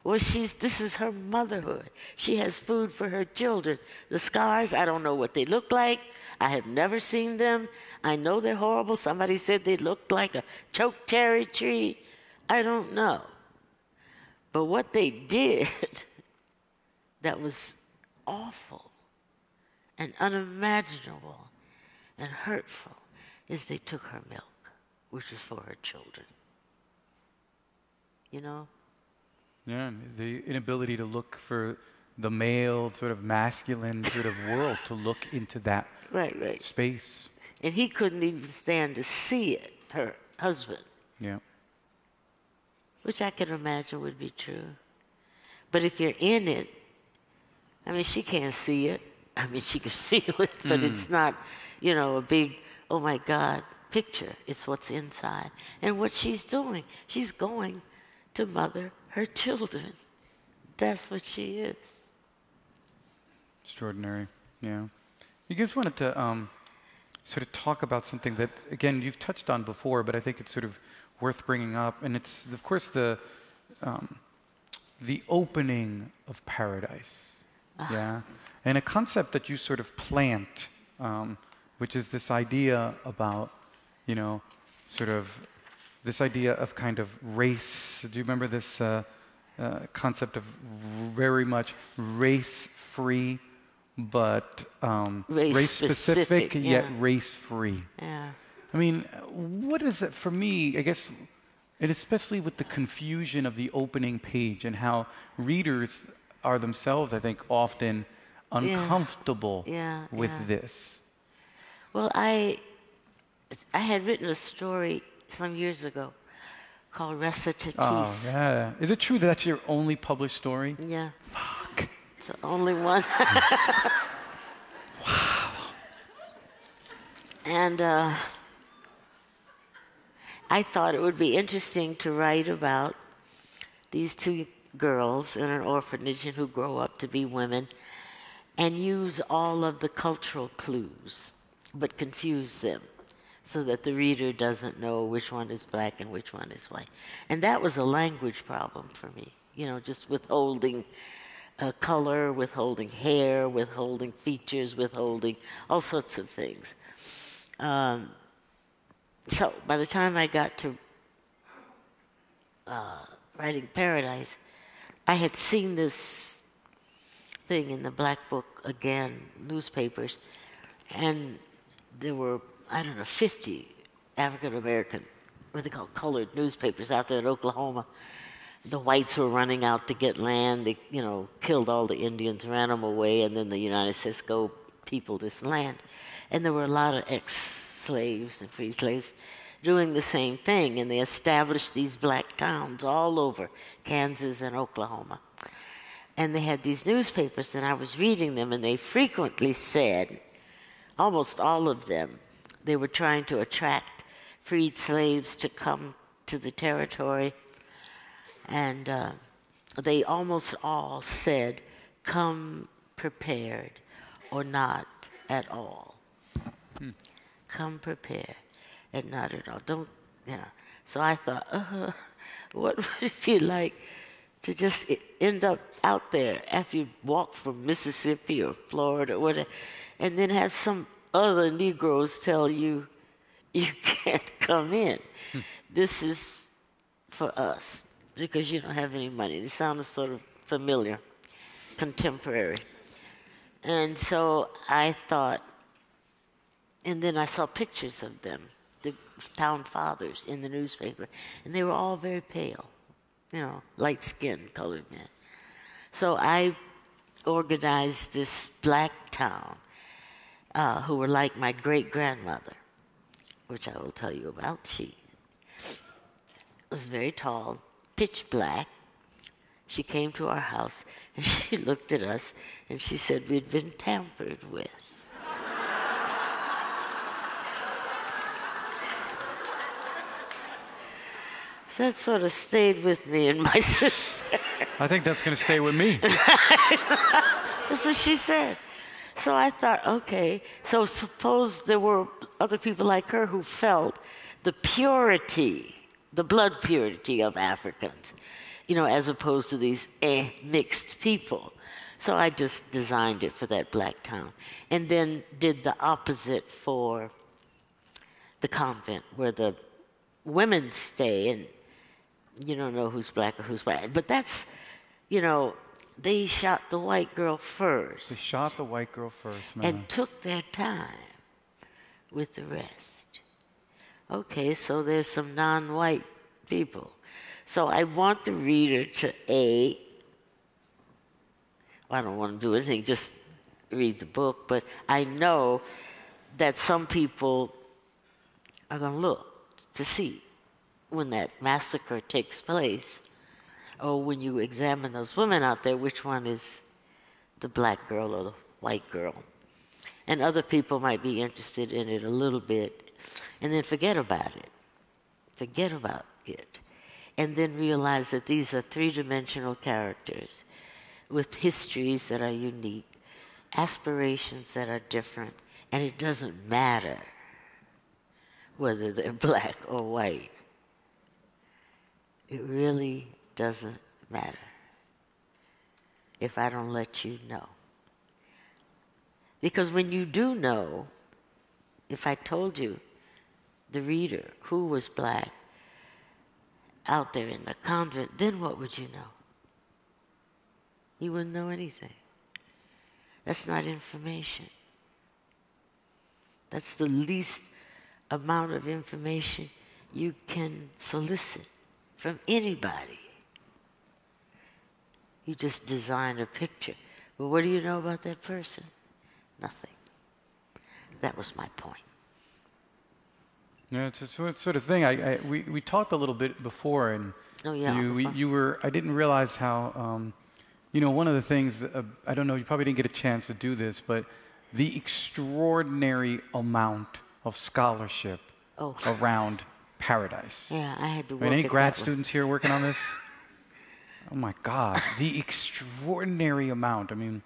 well, she's this is her motherhood. She has food for her children. The scars, I don't know what they look like. I have never seen them. I know they're horrible. Somebody said they looked like a choke cherry tree. I don't know. But what they did that was awful and unimaginable and hurtful is they took her milk, which was for her children. You know? Yeah, the inability to look for the male, sort of masculine sort of world to look into that right, right. space. And he couldn't even stand to see it, her husband. Yeah. Which I can imagine would be true. But if you're in it, I mean, she can't see it. I mean, she can feel it, but mm. it's not, you know, a big, oh my God, picture. It's what's inside. And what she's doing, she's going to mother her children. That's what she is. Extraordinary, yeah. You guys wanted to um, sort of talk about something that, again, you've touched on before, but I think it's sort of worth bringing up. And it's, of course, the, um, the opening of paradise. Uh-huh. Yeah? And a concept that you sort of plant, um, which is this idea about, you know, sort of this idea of kind of race. Do you remember this uh, uh, concept of very much race free, but um, race specific, yeah. yet race free? Yeah. I mean, what is it for me? I guess, and especially with the confusion of the opening page and how readers are themselves, I think, often uncomfortable yeah. Yeah, with this. Well, I I had written a story some years ago called Recitatif. Oh, yeah. Is it true that that's your only published story? Yeah. Fuck. It's the only one. wow. And uh, I thought it would be interesting to write about these two girls in an orphanage and who grow up to be women and use all of the cultural clues but confuse them so that the reader doesn't know which one is black and which one is white. And that was a language problem for me, you know, just withholding uh, color, withholding hair, withholding features, withholding all sorts of things. Um, so by the time I got to uh, writing Paradise, I had seen this thing in the Black Book again newspapers, and there were I don't know, 50 African American, what they call colored newspapers out there in Oklahoma. The whites were running out to get land. They, you know, killed all the Indians, ran them away, and then the United States go people this land. And there were a lot of ex-slaves and free slaves doing the same thing, and they established these black towns all over Kansas and Oklahoma. And they had these newspapers, and I was reading them, and they frequently said, almost all of them, they were trying to attract freed slaves to come to the territory. And uh, they almost all said, come prepared or not at all. Hmm. Come prepared and not at all. Don't, you know. So I thought, uh, what would it feel like to just end up out there after you walk from Mississippi or Florida or whatever, and then have some other Negroes tell you you can't come in. Hmm. This is for us because you don't have any money. It sounded sort of familiar, contemporary. And so I thought, and then I saw pictures of them, the town fathers in the newspaper, and they were all very pale, you know, light skinned colored men. So I organized this black town uh, who were like my great grandmother, which I will tell you about. She was very tall, pitch black. She came to our house and she looked at us and she said we'd been tampered with. so that sort of stayed with me and my sister. I think that's going to stay with me. that's what she said. So I thought, okay, so suppose there were other people like her who felt the purity, the blood purity of Africans, you know, as opposed to these eh, mixed people. So I just designed it for that black town. And then did the opposite for the convent where the women stay and you don't know who's black or who's white. But that's, you know, they shot the white girl first. They shot the white girl first, man. And took their time with the rest. Okay, so there's some non white people. So I want the reader to A, well, I don't want to do anything, just read the book, but I know that some people are going to look to see when that massacre takes place oh, when you examine those women out there, which one is the black girl or the white girl? And other people might be interested in it a little bit and then forget about it. Forget about it. And then realize that these are three dimensional characters with histories that are unique, aspirations that are different, and it doesn't matter whether they're black or white. It really doesn't matter if I don't let you know. Because when you do know, if I told you, the reader, who was black out there in the convent, then what would you know? You wouldn't know anything. That's not information. That's the least amount of information you can solicit from anybody. You just design a picture. But what do you know about that person? Nothing. That was my point. Yeah, it's a sort of thing. I, I, we, we talked a little bit before, and oh, yeah, you, we, you were, I didn't realize how, um, you know, one of the things, uh, I don't know, you probably didn't get a chance to do this, but the extraordinary amount of scholarship oh. around paradise. Yeah, I had to mean, any grad one. students here working on this? oh my God, the extraordinary amount. I mean,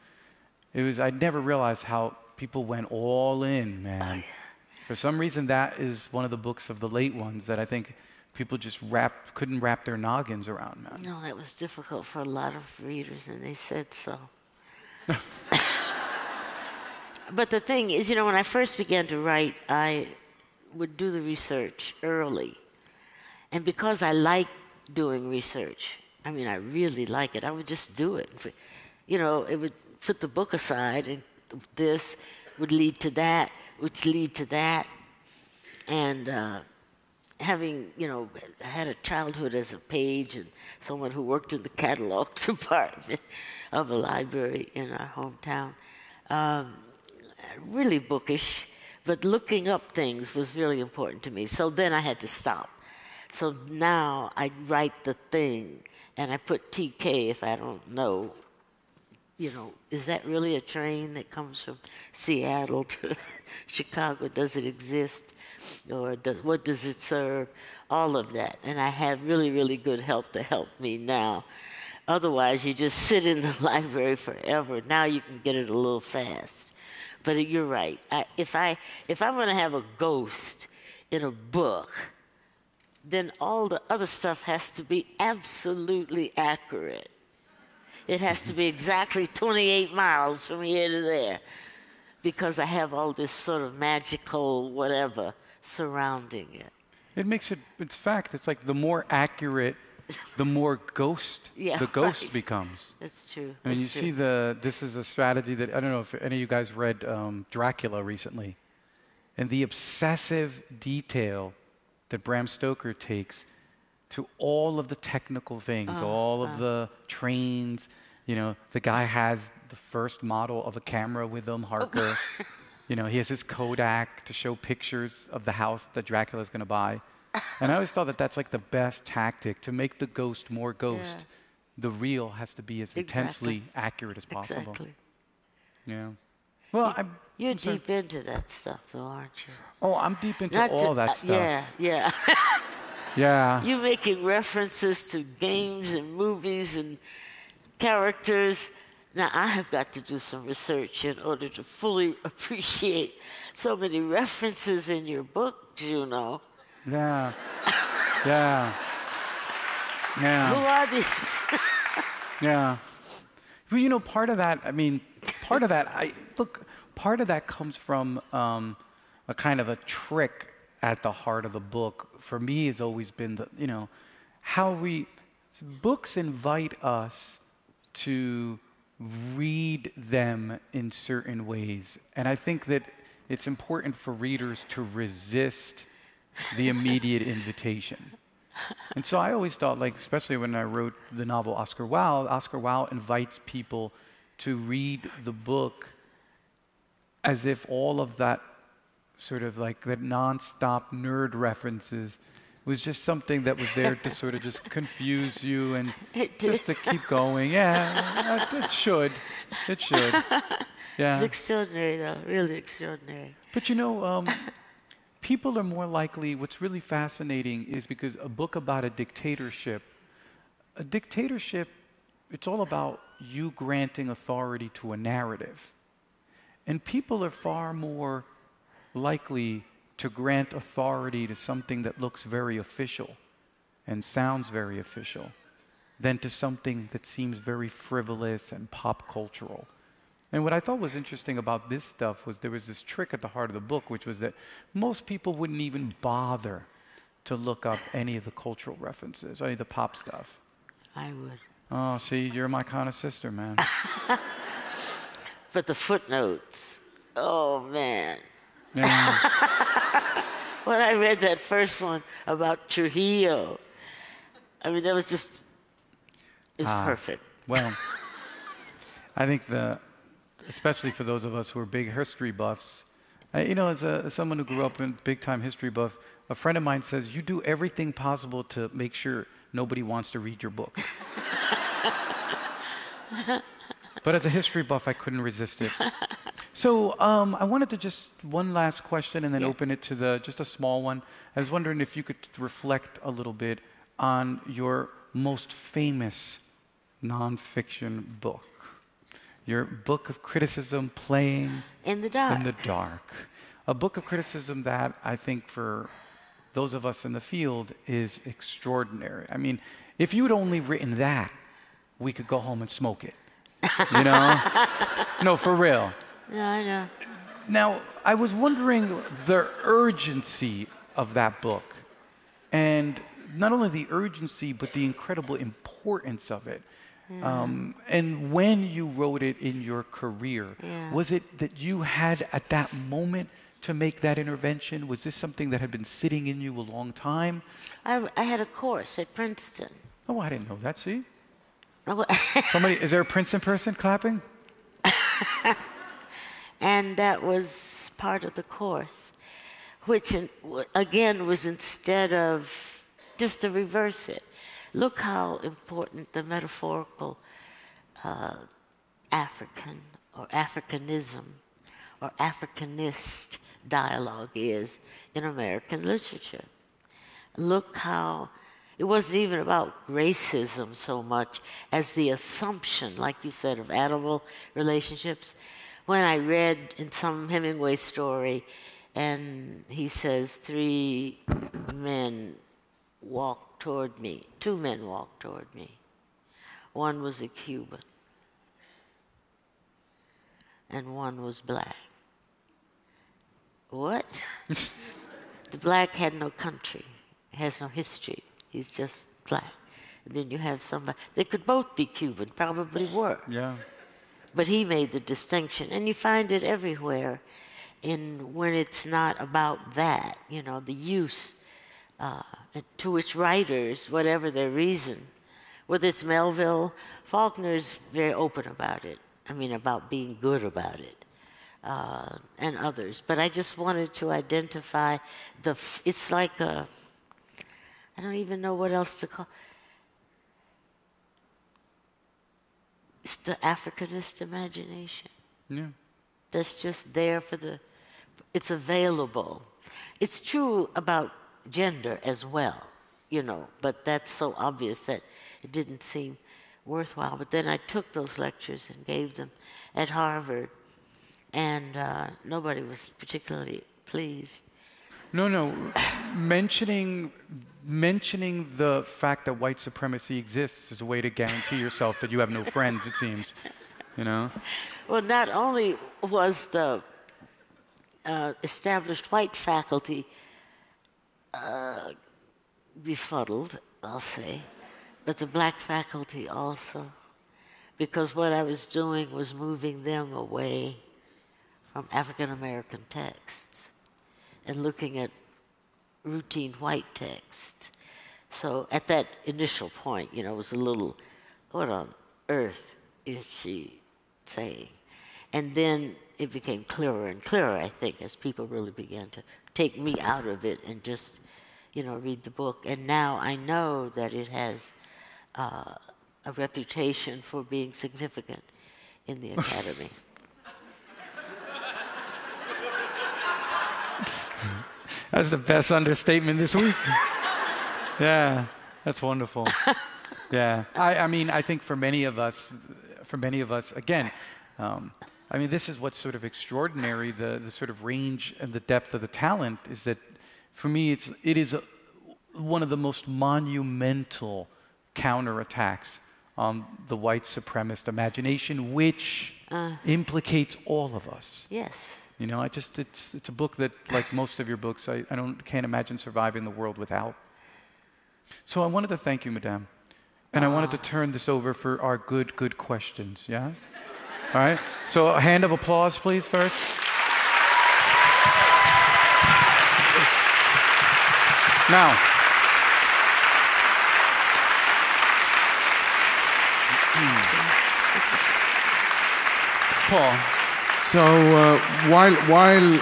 it was, I never realized how people went all in, man. Oh, For some reason, that is one of the books of the late ones that I think people just wrap, couldn't wrap their noggins around, man. No, that was difficult for a lot of readers, and they said so. but the thing is, you know, when I first began to write, I would do the research early. And because I like doing research, I mean, I really like it, I would just do it. You know, it would put the book aside, and this would lead to that, which lead to that. And uh, having, you know, had a childhood as a page and someone who worked in the catalog department of a library in our hometown, um, really bookish, but looking up things was really important to me. So then I had to stop. So now I write the thing and I put TK if I don't know. You know, is that really a train that comes from Seattle to Chicago? Does it exist? Or does, what does it serve? All of that. And I have really, really good help to help me now. Otherwise, you just sit in the library forever. Now you can get it a little fast. But you're right. I, if I if I'm going to have a ghost in a book, then all the other stuff has to be absolutely accurate. It has to be exactly 28 miles from here to there, because I have all this sort of magical whatever surrounding it. It makes it. It's fact. It's like the more accurate the more ghost yeah, the ghost right. becomes. That's true. I mean, you That's see the this is a strategy that I don't know if any of you guys read um, Dracula recently, and the obsessive detail that Bram Stoker takes to all of the technical things, Oh, all of the trains. You know, the guy has the first model of a camera with him, oh. Harker. you know, he has his Kodak to show pictures of the house that Dracula's going to buy. And I always thought that that's like the best tactic to make the ghost more ghost. Yeah. The real has to be as intensely accurate as possible. Exactly. Yeah. Well, I'm, You're I'm sorry. deep into that stuff, though, aren't you? Oh, I'm deep into Not all ju- that uh, stuff. Yeah, yeah. Yeah. You're making references to games and movies and characters. Now, I have got to do some research in order to fully appreciate so many references in your book, Junot. Yeah. Yeah. Yeah. Who are these? Yeah. Well, you know, part of that, I mean, part of that, I look, part of that comes from um, a kind of a trick at the heart of the book. For me, has always been the, you know, how we, books invite us to read them in certain ways. And I think that it's important for readers to resist the immediate invitation. And so I always thought, like, especially when I wrote the novel Oscar Wao, Oscar Wao invites people to read the book as if all of that sort of like that nonstop nerd references was just something that was there to sort of just confuse you and just to keep going. Yeah, it should. It should. Yeah. It's extraordinary, though, really extraordinary. But you know, um, people are more likely, what's really fascinating is because a book about a dictatorship, a dictatorship, it's all about you granting authority to a narrative. And people are far more likely to grant authority to something that looks very official and sounds very official than to something that seems very frivolous and pop cultural. And what I thought was interesting about this stuff was there was this trick at the heart of the book, which was that most people wouldn't even bother to look up any of the cultural references, any of the pop stuff. I would. Oh, see, you're my kind of sister, man. But the footnotes, oh man. Yeah. When I read that first one about Trujillo, I mean, that was just, it's Ah. perfect. Well, I think the, especially for those of us who are big history buffs, uh, you know, as, a, as someone who grew up in big time history buff, a friend of mine says you do everything possible to make sure nobody wants to read your books. but as a history buff, I couldn't resist it. So um, I wanted to just one last question and then Yeah. open it to the just a small one. I was wondering if you could reflect a little bit on your most famous nonfiction book, your book of criticism, playing In the dark. in the dark, a book of criticism that I think for those of us in the field is extraordinary. I mean, if you had only written that, we could go home and smoke it. You know? no, for real. yeah, I know. Now, I was wondering the urgency of that book, and not only the urgency, but the incredible importance of it. Um, and when you wrote it in your career, Yeah. was it that you had at that moment to make that intervention? Was this something that had been sitting in you a long time? I, I had a course at Princeton. Oh, I didn't know that. See, somebody is there a Princeton person clapping? and that was part of the course, which again was instead of just to reverse it. Look how important the metaphorical uh, African or Africanism or Africanist dialogue is in American literature. Look how it wasn't even about racism so much as the assumption, like you said, of animal relationships. When I read in some Hemingway story, and he says, three men walked toward me, two men walked toward me. One was a Cuban, and one was black. What? the black had no country, has no history. He's just black. And then you have somebody, they could both be Cuban, probably were. Yeah. But he made the distinction, and you find it everywhere. In when it's not about that, you know, the use uh, to which writers, whatever their reason, whether it's Melville, Faulkner's very open about it. I mean, about being good about it, uh, and others. But I just wanted to identify the. f- It's like a. I don't even know what else to call. It's the Africanist imagination Yeah. that's just there for the it's available it's true about gender as well you know but that's so obvious that it didn't seem worthwhile but then i took those lectures and gave them at harvard and uh, nobody was particularly pleased No, no. mentioning mentioning the fact that white supremacy exists is a way to guarantee yourself that you have no friends. It seems, you know. Well, not only was the uh, established white faculty uh, befuddled, I'll say, but the black faculty also, because what I was doing was moving them away from African American texts and looking at routine white text. So at that initial point, you know, it was a little, what on earth is she saying? And then it became clearer and clearer, I think, as people really began to take me out of it and just, you know, read the book. And now I know that it has uh, a reputation for being significant in the academy. That's the best understatement this week. yeah, that's wonderful. Yeah, I, I mean, I think for many of us, for many of us, again, um, I mean, this is what's sort of extraordinary the, the sort of range and the depth of the talent is that for me, it's, it is a, one of the most monumental counterattacks on the white supremacist imagination, which Uh. implicates all of us. Yes. You know, I just, it's, it's a book that, like most of your books, I, I don't, can't imagine surviving the world without. So I wanted to thank you, Madame. And I wanted to ah. turn this over for our good, good questions, yeah? All right? So a hand of applause, please, first. Now, Paul. So uh, while while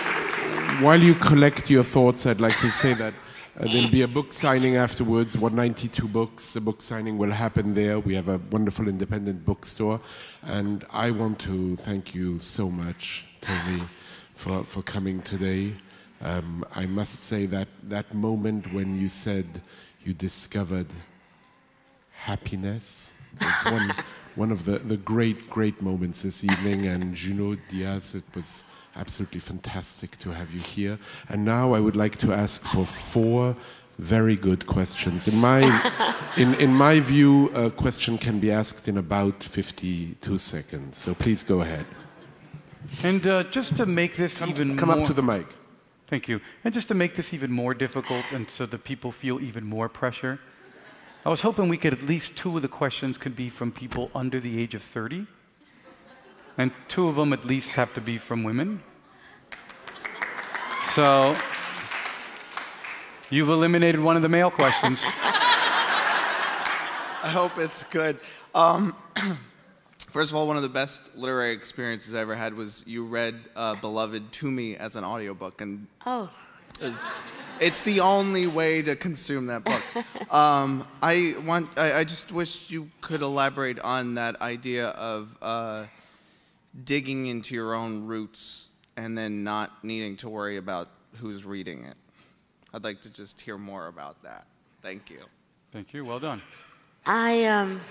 while you collect your thoughts, I'd like to say that uh, there'll be a book signing afterwards. 192 books. The book signing will happen there. We have a wonderful independent bookstore, and I want to thank you so much, Toni, for for coming today. Um, I must say that that moment when you said you discovered happiness. It's one, one of the, the great, great moments this evening. And Junot Díaz, it was absolutely fantastic to have you here. And now I would like to ask for four very good questions. In my, in, in my view, a question can be asked in about 52 seconds. So please go ahead. And uh, just to make this even Come more... up to the mic. Thank you. And just to make this even more difficult and so that people feel even more pressure, I was hoping we could at least two of the questions could be from people under the age of 30. And two of them at least have to be from women. So you've eliminated one of the male questions. I hope it's good. Um, first of all, one of the best literary experiences I ever had was you read uh, Beloved to me as an audiobook, and Oh, it's, it's the only way to consume that book. Um, I want. I, I just wish you could elaborate on that idea of uh, digging into your own roots and then not needing to worry about who's reading it. I'd like to just hear more about that. Thank you. Thank you. Well done. I um.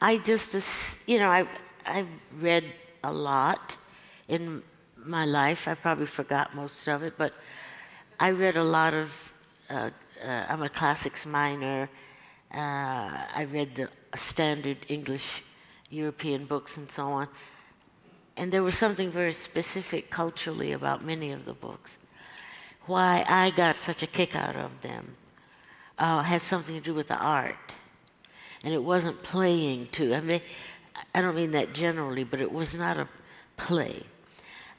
I just, you know, I I read a lot in my life. I probably forgot most of it, but I read a lot of. Uh, uh, I'm a classics minor. Uh, I read the standard English, European books, and so on. And there was something very specific culturally about many of the books. Why I got such a kick out of them uh, has something to do with the art. And it wasn't playing to. I mean, I don't mean that generally, but it was not a play.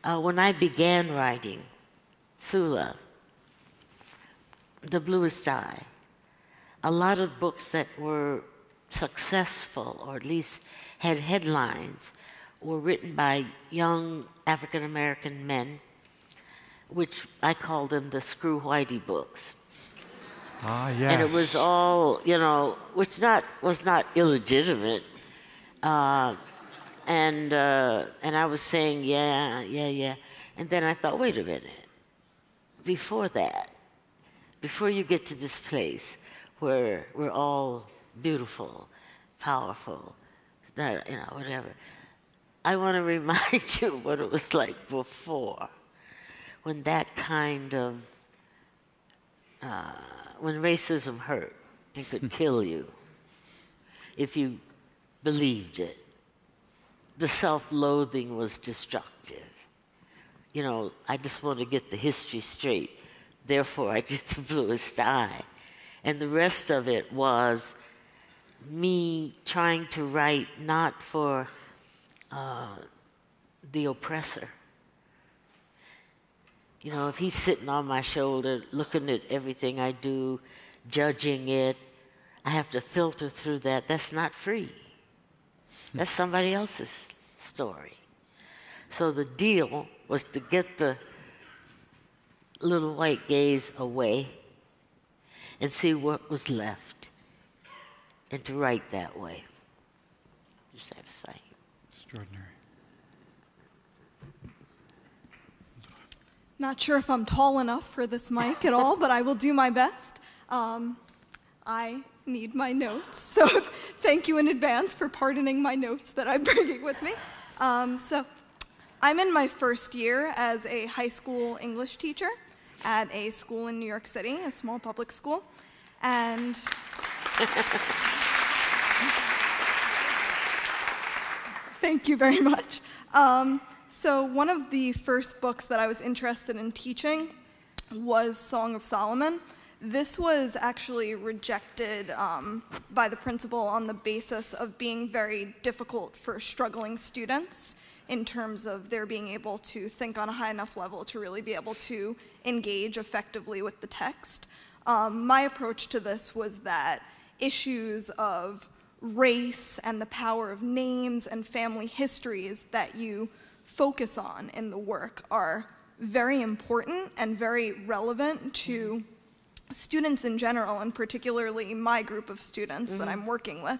Uh, when I began writing Thula, The Bluest Eye, a lot of books that were successful, or at least had headlines, were written by young African American men, which I call them the Screw Whitey books Ah, yes. and it was all you know, which not was not illegitimate. Uh, and uh, and I was saying, yeah, yeah, yeah, and then I thought, wait a minute. Before that, before you get to this place where we're all beautiful, powerful, that you know, whatever. I want to remind you what it was like before, when that kind of uh, when racism hurt and could kill you if you believed it. The self loathing was destructive. You know, I just want to get the history straight. Therefore, I did the bluest eye. And the rest of it was me trying to write not for uh, the oppressor. You know, if he's sitting on my shoulder, looking at everything I do, judging it, I have to filter through that. That's not free. That's somebody else's story. So the deal was to get the little white gaze away and see what was left and to write that way to satisfy you. Extraordinary. Not sure if I'm tall enough for this mic at all, but I will do my best. Um, I need my notes. So thank you in advance for pardoning my notes that I'm bringing with me. Um, so I'm in my first year as a high school English teacher at a school in New York City, a small public school. And thank you very much. Um, so, one of the first books that I was interested in teaching was Song of Solomon. This was actually rejected um, by the principal on the basis of being very difficult for struggling students in terms of their being able to think on a high enough level to really be able to engage effectively with the text. Um, my approach to this was that issues of race and the power of names and family histories that you focus on in the work are very important and very relevant to students in general, and particularly my group of students mm-hmm. that I'm working with.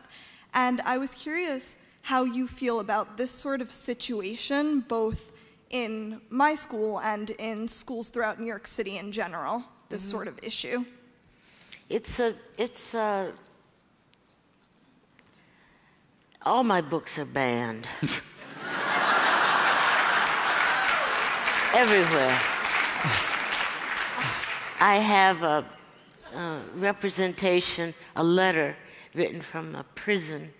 And I was curious how you feel about this sort of situation, both in my school and in schools throughout New York City in general, this mm-hmm. sort of issue. It's a, it's a, all my books are banned. Everywhere. I have a, a representation, a letter written from a prison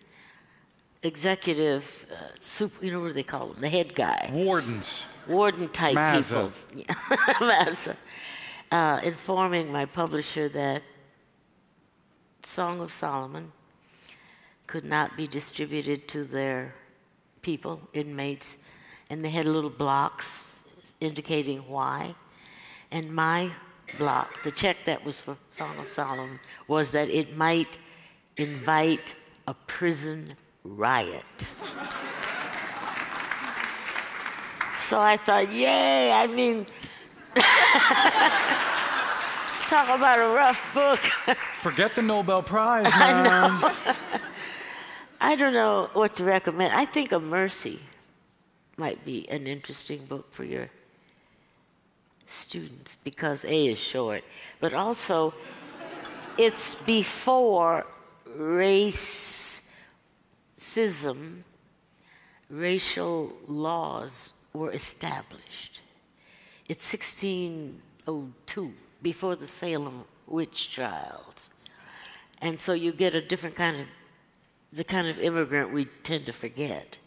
executive, uh, super, you know what do they call them? The head guy. Wardens. Warden type Mazza. people. Mazza. Uh, informing my publisher that Song of Solomon could not be distributed to their people, inmates, and they had little blocks indicating why. And my block, the check that was for Song of Solomon, was that it might invite a prison riot. so I thought, yay, I mean, talk about a rough book. Forget the Nobel Prize, man. I know. I don't know what to recommend. I think A Mercy might be an interesting book for your students because A is short, but also it's before racism, racial laws were established. It's 1602, before the Salem witch trials. And so you get a different kind of, the kind of immigrant we tend to forget,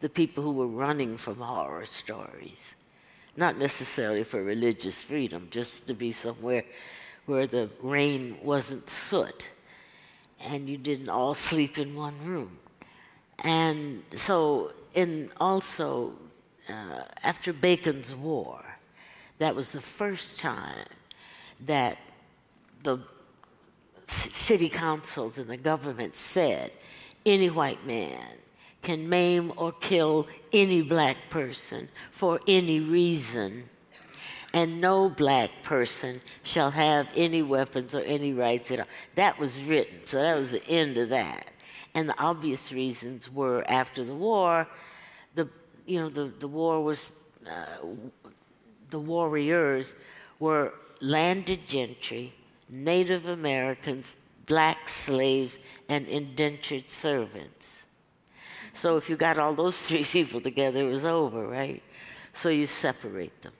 the people who were running from horror stories. Not necessarily for religious freedom, just to be somewhere where the rain wasn't soot and you didn't all sleep in one room. And so, in also uh, after Bacon's War, that was the first time that the city councils and the government said any white man can maim or kill any black person for any reason, and no black person shall have any weapons or any rights at all. That was written, so that was the end of that. And the obvious reasons were after the war, the you know the, the war was uh, the warriors were landed gentry, Native Americans, black slaves, and indentured servants. So if you got all those three people together, it was over, right? So you separate them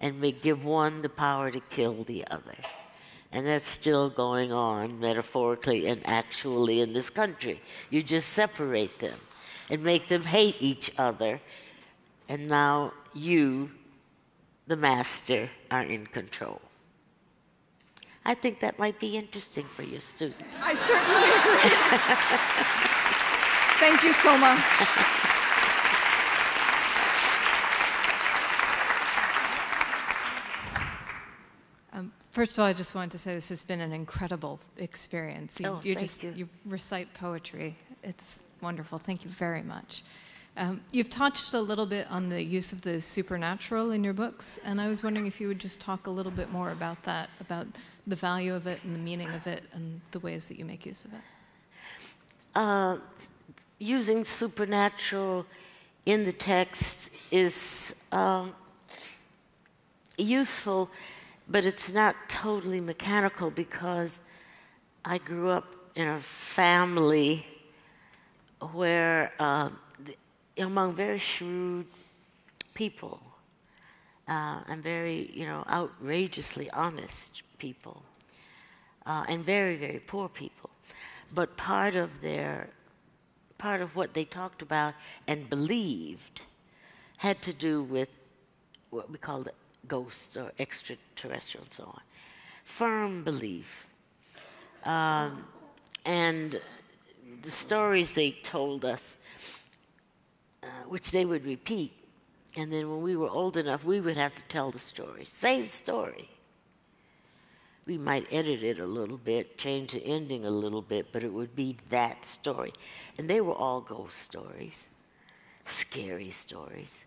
and may give one the power to kill the other. And that's still going on metaphorically and actually in this country. You just separate them and make them hate each other. And now you, the master, are in control. I think that might be interesting for your students. I certainly agree. Thank you so much. First of all, I just wanted to say this has been an incredible experience. You, oh, you thank just you. you recite poetry. It's wonderful. Thank you very much. Um, you've touched a little bit on the use of the supernatural in your books, and I was wondering if you would just talk a little bit more about that, about the value of it and the meaning of it, and the ways that you make use of it. Uh, using supernatural in the text is um, useful but it's not totally mechanical because I grew up in a family where, uh, among very shrewd people uh, and very, you know, outrageously honest people, uh, and very, very poor people. But part of their, part of what they talked about and believed had to do with what we call ghosts or extraterrestrial and so on. Firm belief. Um, and the stories they told us, uh, which they would repeat, and then when we were old enough, we would have to tell the story. Same story. We might edit it a little bit, change the ending a little bit, but it would be that story. And they were all ghost stories, scary stories.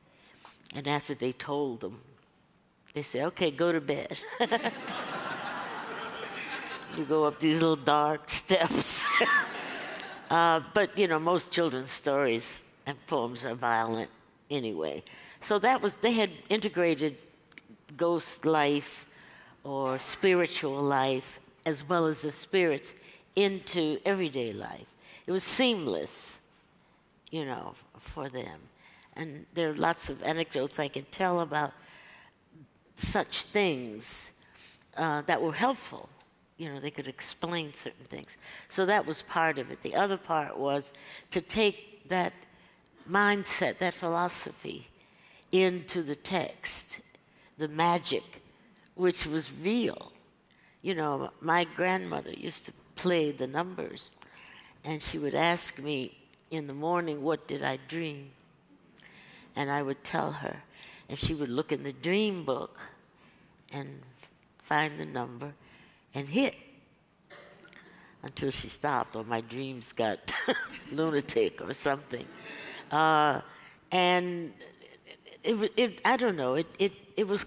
And after they told them, they said, okay, go to bed. you go up these little dark steps. uh, but, you know, most children's stories and poems are violent anyway. So that was, they had integrated ghost life or spiritual life as well as the spirits into everyday life. It was seamless, you know, for them. And there are lots of anecdotes I can tell about such things uh, that were helpful. You know, they could explain certain things. So that was part of it. The other part was to take that mindset, that philosophy, into the text, the magic, which was real. You know, my grandmother used to play the numbers, and she would ask me in the morning, What did I dream? And I would tell her, and she would look in the dream book and find the number and hit until she stopped or my dreams got lunatic or something. Uh, and it, it, I don't know, it, it, it was,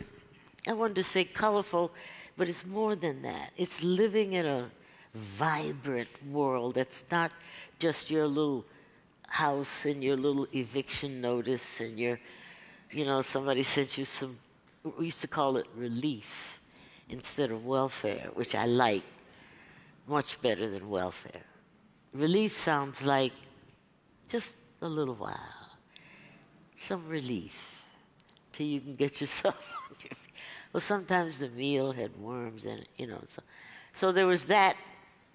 I wanted to say colorful, but it's more than that. It's living in a vibrant world that's not just your little house and your little eviction notice and your, you know, somebody sent you some, we used to call it relief instead of welfare, which I like much better than welfare. Relief sounds like just a little while, some relief till you can get yourself. Well, sometimes the meal had worms in it, you know. So, so there was that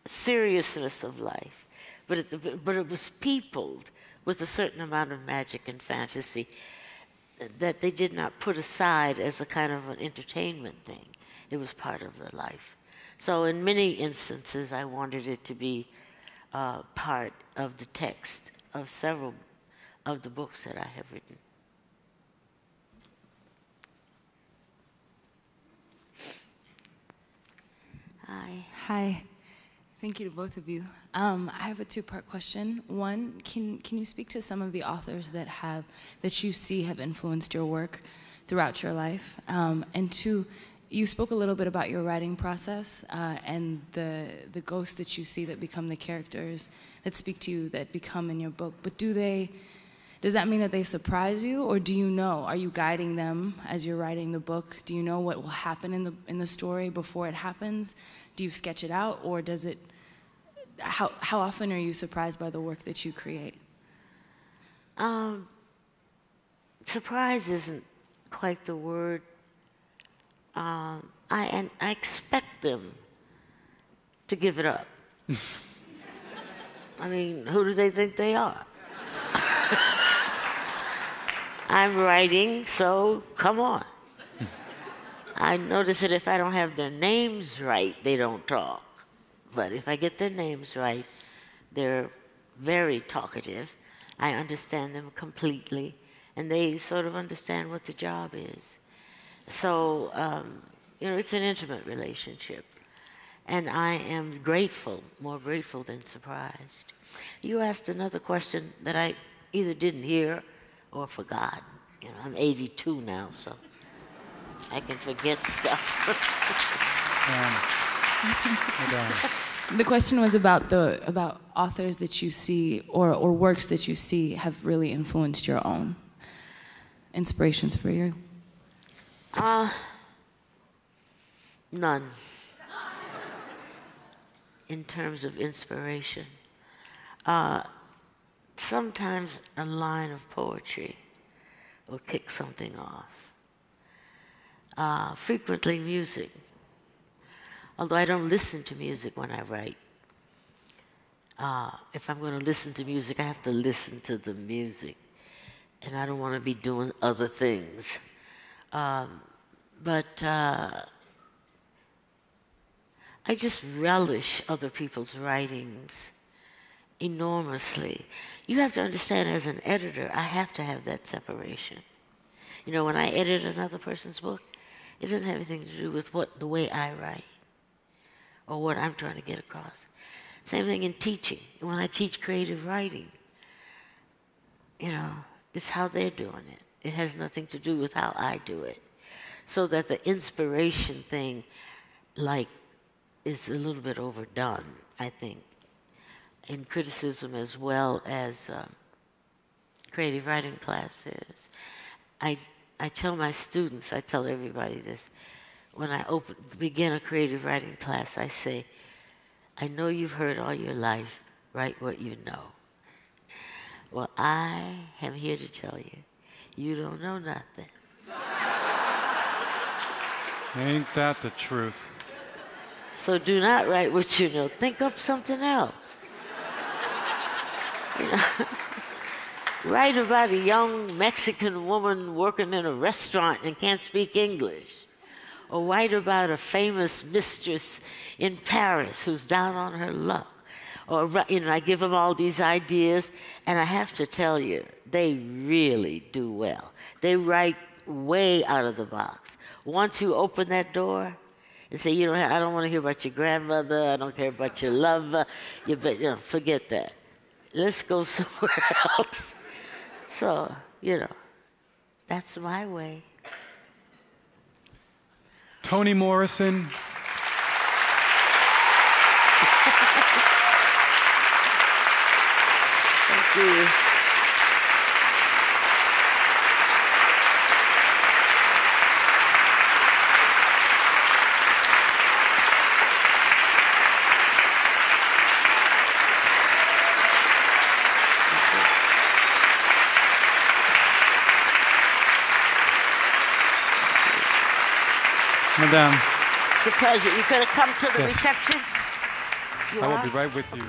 seriousness of life, but it, but it was peopled with a certain amount of magic and fantasy that they did not put aside as a kind of an entertainment thing. It was part of their life. So, in many instances, I wanted it to be uh, part of the text of several of the books that I have written. Hi. Hi. Thank you to both of you. Um, I have a two-part question. One, can can you speak to some of the authors that have that you see have influenced your work throughout your life? Um, and two, you spoke a little bit about your writing process uh, and the the ghosts that you see that become the characters that speak to you that become in your book. But do they? Does that mean that they surprise you, or do you know? Are you guiding them as you're writing the book? Do you know what will happen in the in the story before it happens? Do you sketch it out, or does it? How how often are you surprised by the work that you create? Um, surprise isn't quite the word um, I, and I expect them to give it up. I mean, who do they think they are? I'm writing, so come on. I notice that if I don't have their names right, they don't talk. But if I get their names right, they're very talkative. I understand them completely, and they sort of understand what the job is. So, um, you know, it's an intimate relationship. And I am grateful, more grateful than surprised. You asked another question that I either didn't hear or forgot. You know, I'm 82 now, so I can forget stuff. the question was about the about authors that you see or, or works that you see have really influenced your own inspirations for you. Uh, none. in terms of inspiration. Uh, sometimes a line of poetry will kick something off. Uh, frequently, music. Although I don't listen to music when I write. Uh, if I'm going to listen to music, I have to listen to the music. And I don't want to be doing other things. Um, but uh, I just relish other people's writings enormously. You have to understand, as an editor, I have to have that separation. You know, when I edit another person's book, it doesn't have anything to do with what the way I write or what I'm trying to get across. Same thing in teaching. When I teach creative writing, you know, it's how they're doing it. It has nothing to do with how I do it. So that the inspiration thing, like, is a little bit overdone, I think, in criticism as well as um, creative writing classes. I, I tell my students, I tell everybody this, when I open, begin a creative writing class, I say, I know you've heard all your life, write what you know. Well, I am here to tell you, you don't know nothing. Ain't that the truth? So do not write what you know. Think up something else. Write about a young Mexican woman working in a restaurant and can't speak English. Or write about a famous mistress in Paris who's down on her luck. Or, you know, I give them all these ideas, and I have to tell you, they really do well. They write way out of the box. Once you open that door, and say, you know, I don't want to hear about your grandmother. I don't care about your lover. You, bet, you know, forget that. Let's go somewhere else. So, you know, that's my way. Toni Morrison. Thank you. Madame, It's a pleasure. You could have come to the Yes. reception. You I will are? be right with you.